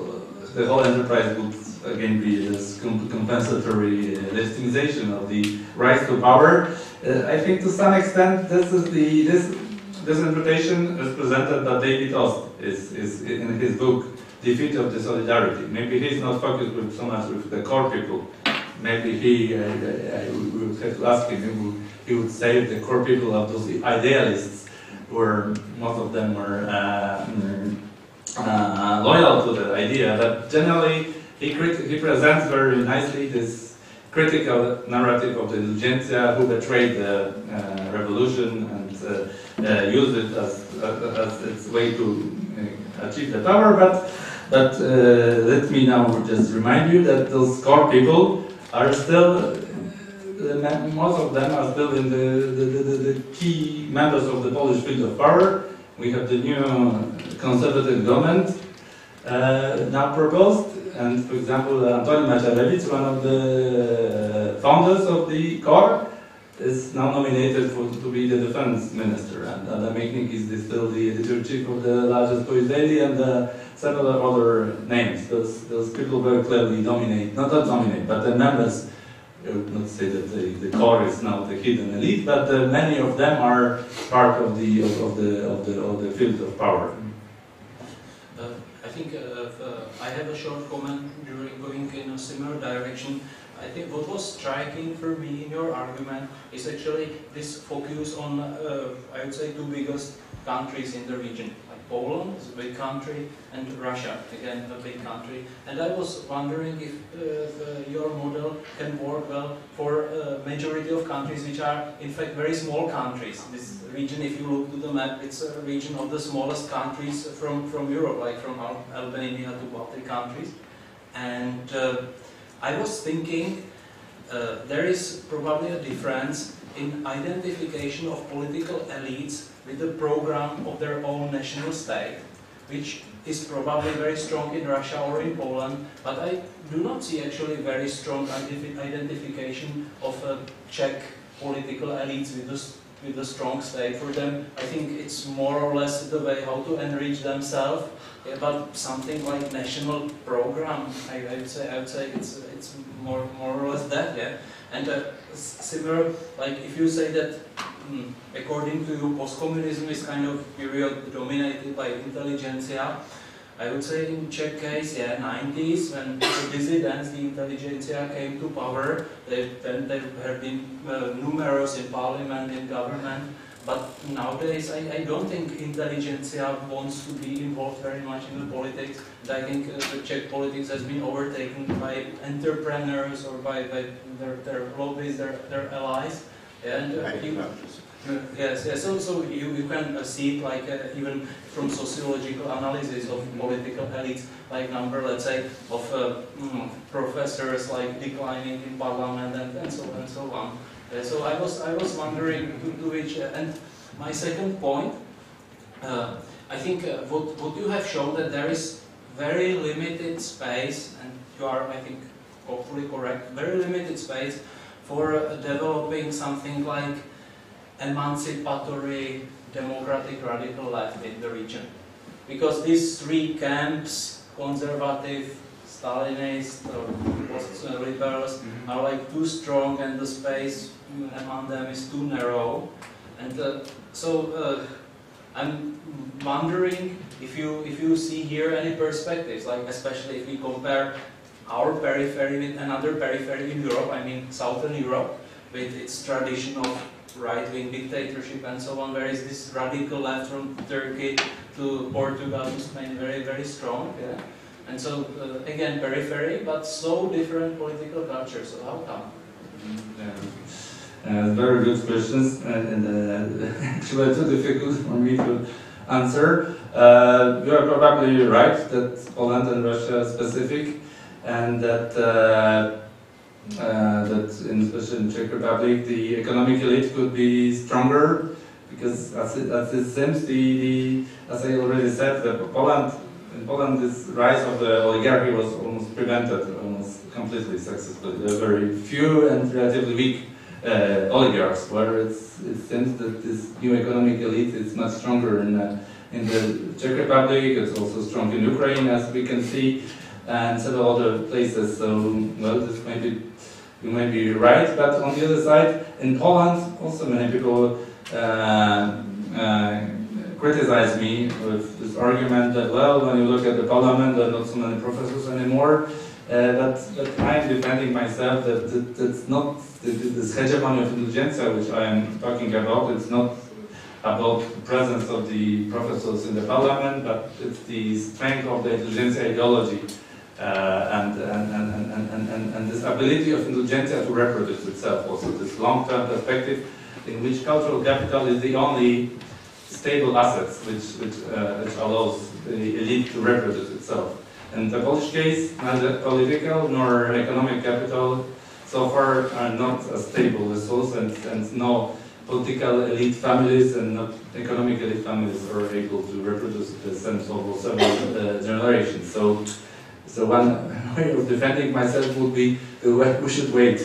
the whole enterprise would again be this com- compensatory uh, legitimization of the rise to power. Uh, I think to some extent this is the this this interpretation is presented by David Ost is, is in his book Defeat of the Solidarity. Maybe he's not focused with so much with the KOR people. Maybe he, uh, I, would have to ask him, he would, he would say the KOR people of those idealists were, most of them were uh, mm, uh, loyal to the idea, but generally he, he presents very nicely this critical narrative of the intelligentsia who betrayed the uh, revolution and uh, uh, used it as, uh, as its way to achieve the power. But, but let me now just remind you that those KOR people are still, most of them are still in the, the, the, the, the key members of the Polish field of power. We have the new conservative government uh, now proposed, and for example, Antoni Macierewicz, one of the founders of the KOR, is now nominated for, to be the defense minister, and Adam Michnik is still the editor-chief of the largest Polish daily, and uh, several other names. Those, those people very clearly dominate, not not dominate, but the members, I would not say that the, the core is now the hidden elite, but uh, many of them are part of the, of, of the, of the, of the field of power. Uh, I think uh, uh, I have a short comment during going in a similar direction. I think what was striking for me in your argument is actually this focus on, uh, I would say, two biggest countries in the region, like Poland, is a big country, and Russia, again, a big country. And I was wondering if uh, the, your model can work well for a majority of countries which are, in fact, very small countries. This region, if you look to the map, it's a region of the smallest countries from, from Europe, like from Al- Albania to Baltic countries. And uh, I was thinking uh, there is probably a difference in identification of political elites with the program of their own national state, which is probably very strong in Russia or in Poland, but I do not see actually very strong identification of uh, Czech political elites with the, with the strong state. For them, I think it's more or less the way how to enrich themselves. But something like national program, I, I would say, I would say it's it's more more or less that, yeah. And uh, similar, like if you say that, mm, according to you, post-communism is kind of period dominated by intelligentsia. I would say in Czech case, yeah, 90s when the dissidents, the intelligentsia came to power, they, then there have been uh, numerous in parliament, in government, but nowadays, I, I don't think intelligentsia wants to be involved very much in the politics. And I think uh, the Czech politics has been overtaken by entrepreneurs or by, by their, their lobbyists, their, their allies. And uh, you, uh, yes, yes. So, so you, you can uh, see it like uh, even from sociological analysis of political elites, like number, let's say, of uh, mm, professors like declining in parliament and, and so on and so on. Uh, so I was I was wondering to, to which uh, and my second point, uh, I think uh, what what you have shown that there is very limited space, and you are I think hopefully correct, very limited space for developing something like emancipatory democratic radical left in the region, because these three camps, conservative, Stalinist, or post-liberals, are like too strong and the space among them is too narrow. And uh, so uh, I'm wondering if you if you see here any perspectives, like especially if we compare our periphery with another periphery in Europe, I mean Southern Europe, with its tradition of right-wing dictatorship and so on, where is this radical left from Turkey to Portugal to Spain very, very strong. Yeah? And so, uh, again, periphery, but so different political cultures. So how come? Uh, very good questions, and, and uh, actually too difficult for me to answer. Uh, you are probably right that Poland and Russia are specific, and that uh, uh, that in especially in Czech Republic the economic elite could be stronger because as it, as it seems the, the as I already said the Poland in Poland this rise of the oligarchy was almost prevented almost completely successfully. There were very few and relatively weak uh, oligarchs, where it's, it seems that this new economic elite is much stronger in, uh, in the Czech Republic, it's also strong in Ukraine, as we can see, and several other places. So, well, this may be, you may be right, but on the other side, in Poland, also many people uh, uh, criticize me with this argument that, well, when you look at the parliament, there are not so many professors anymore. Uh, but, but I'm defending myself that, that that's not that this hegemony of intelligentsia, which I am talking about. It's not about the presence of the professors in the parliament, but it's the strength of the intelligentsia ideology uh, and, and, and, and, and, and, and this ability of intelligentsia to reproduce itself also, this long-term perspective in which cultural capital is the only stable asset which, which, uh, which allows the elite to reproduce itself. In the Polish case, neither political nor economic capital so far are not a stable resource and, and no political elite families and not economic elite families are able to reproduce the sense over several uh, generations. So, so one way of defending myself would be uh, we should wait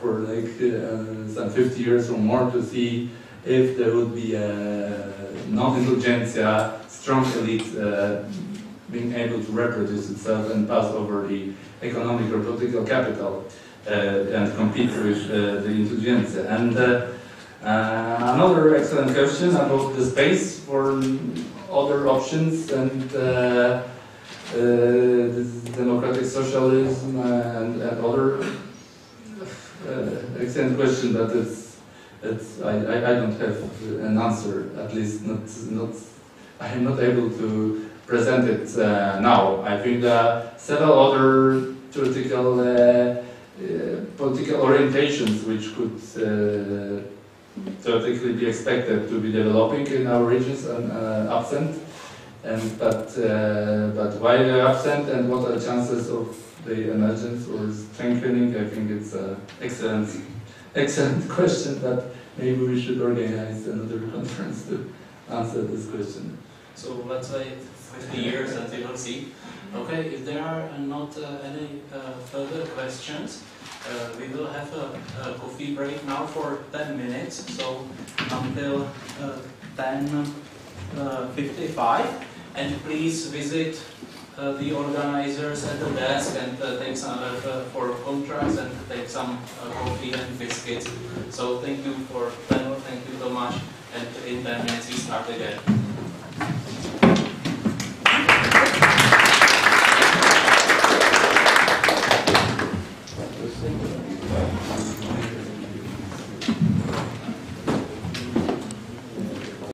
for like uh, some 50 years or more to see if there would be a non-intelligentsia, strong elite uh, being able to reproduce itself and pass over the economic or political capital uh, and compete with uh, the intelligentsia. And uh, uh, another excellent question about the space for other options and uh, uh, democratic socialism and, and other excellent question, but it's it's I, I, I don't have an answer. At least not not I am not able to present it uh, now. I think there are several other theoretical uh, uh, political orientations which could uh, theoretically be expected to be developing in our regions and uh, absent. And but uh, but why they're absent and what are the chances of the emergence or strengthening? I think it's an excellent excellent question. But maybe we should organize another conference to answer this question. So let's say 50 years and we will see. Okay, if there are not uh, any uh, further questions, uh, we will have a, a coffee break now for 10 minutes, so until uh, 10.55. and please visit uh, the organizers at the desk and uh, take some uh, for contracts and take some coffee and biscuits. So thank you for thank you so much, and in 10 minutes we start again.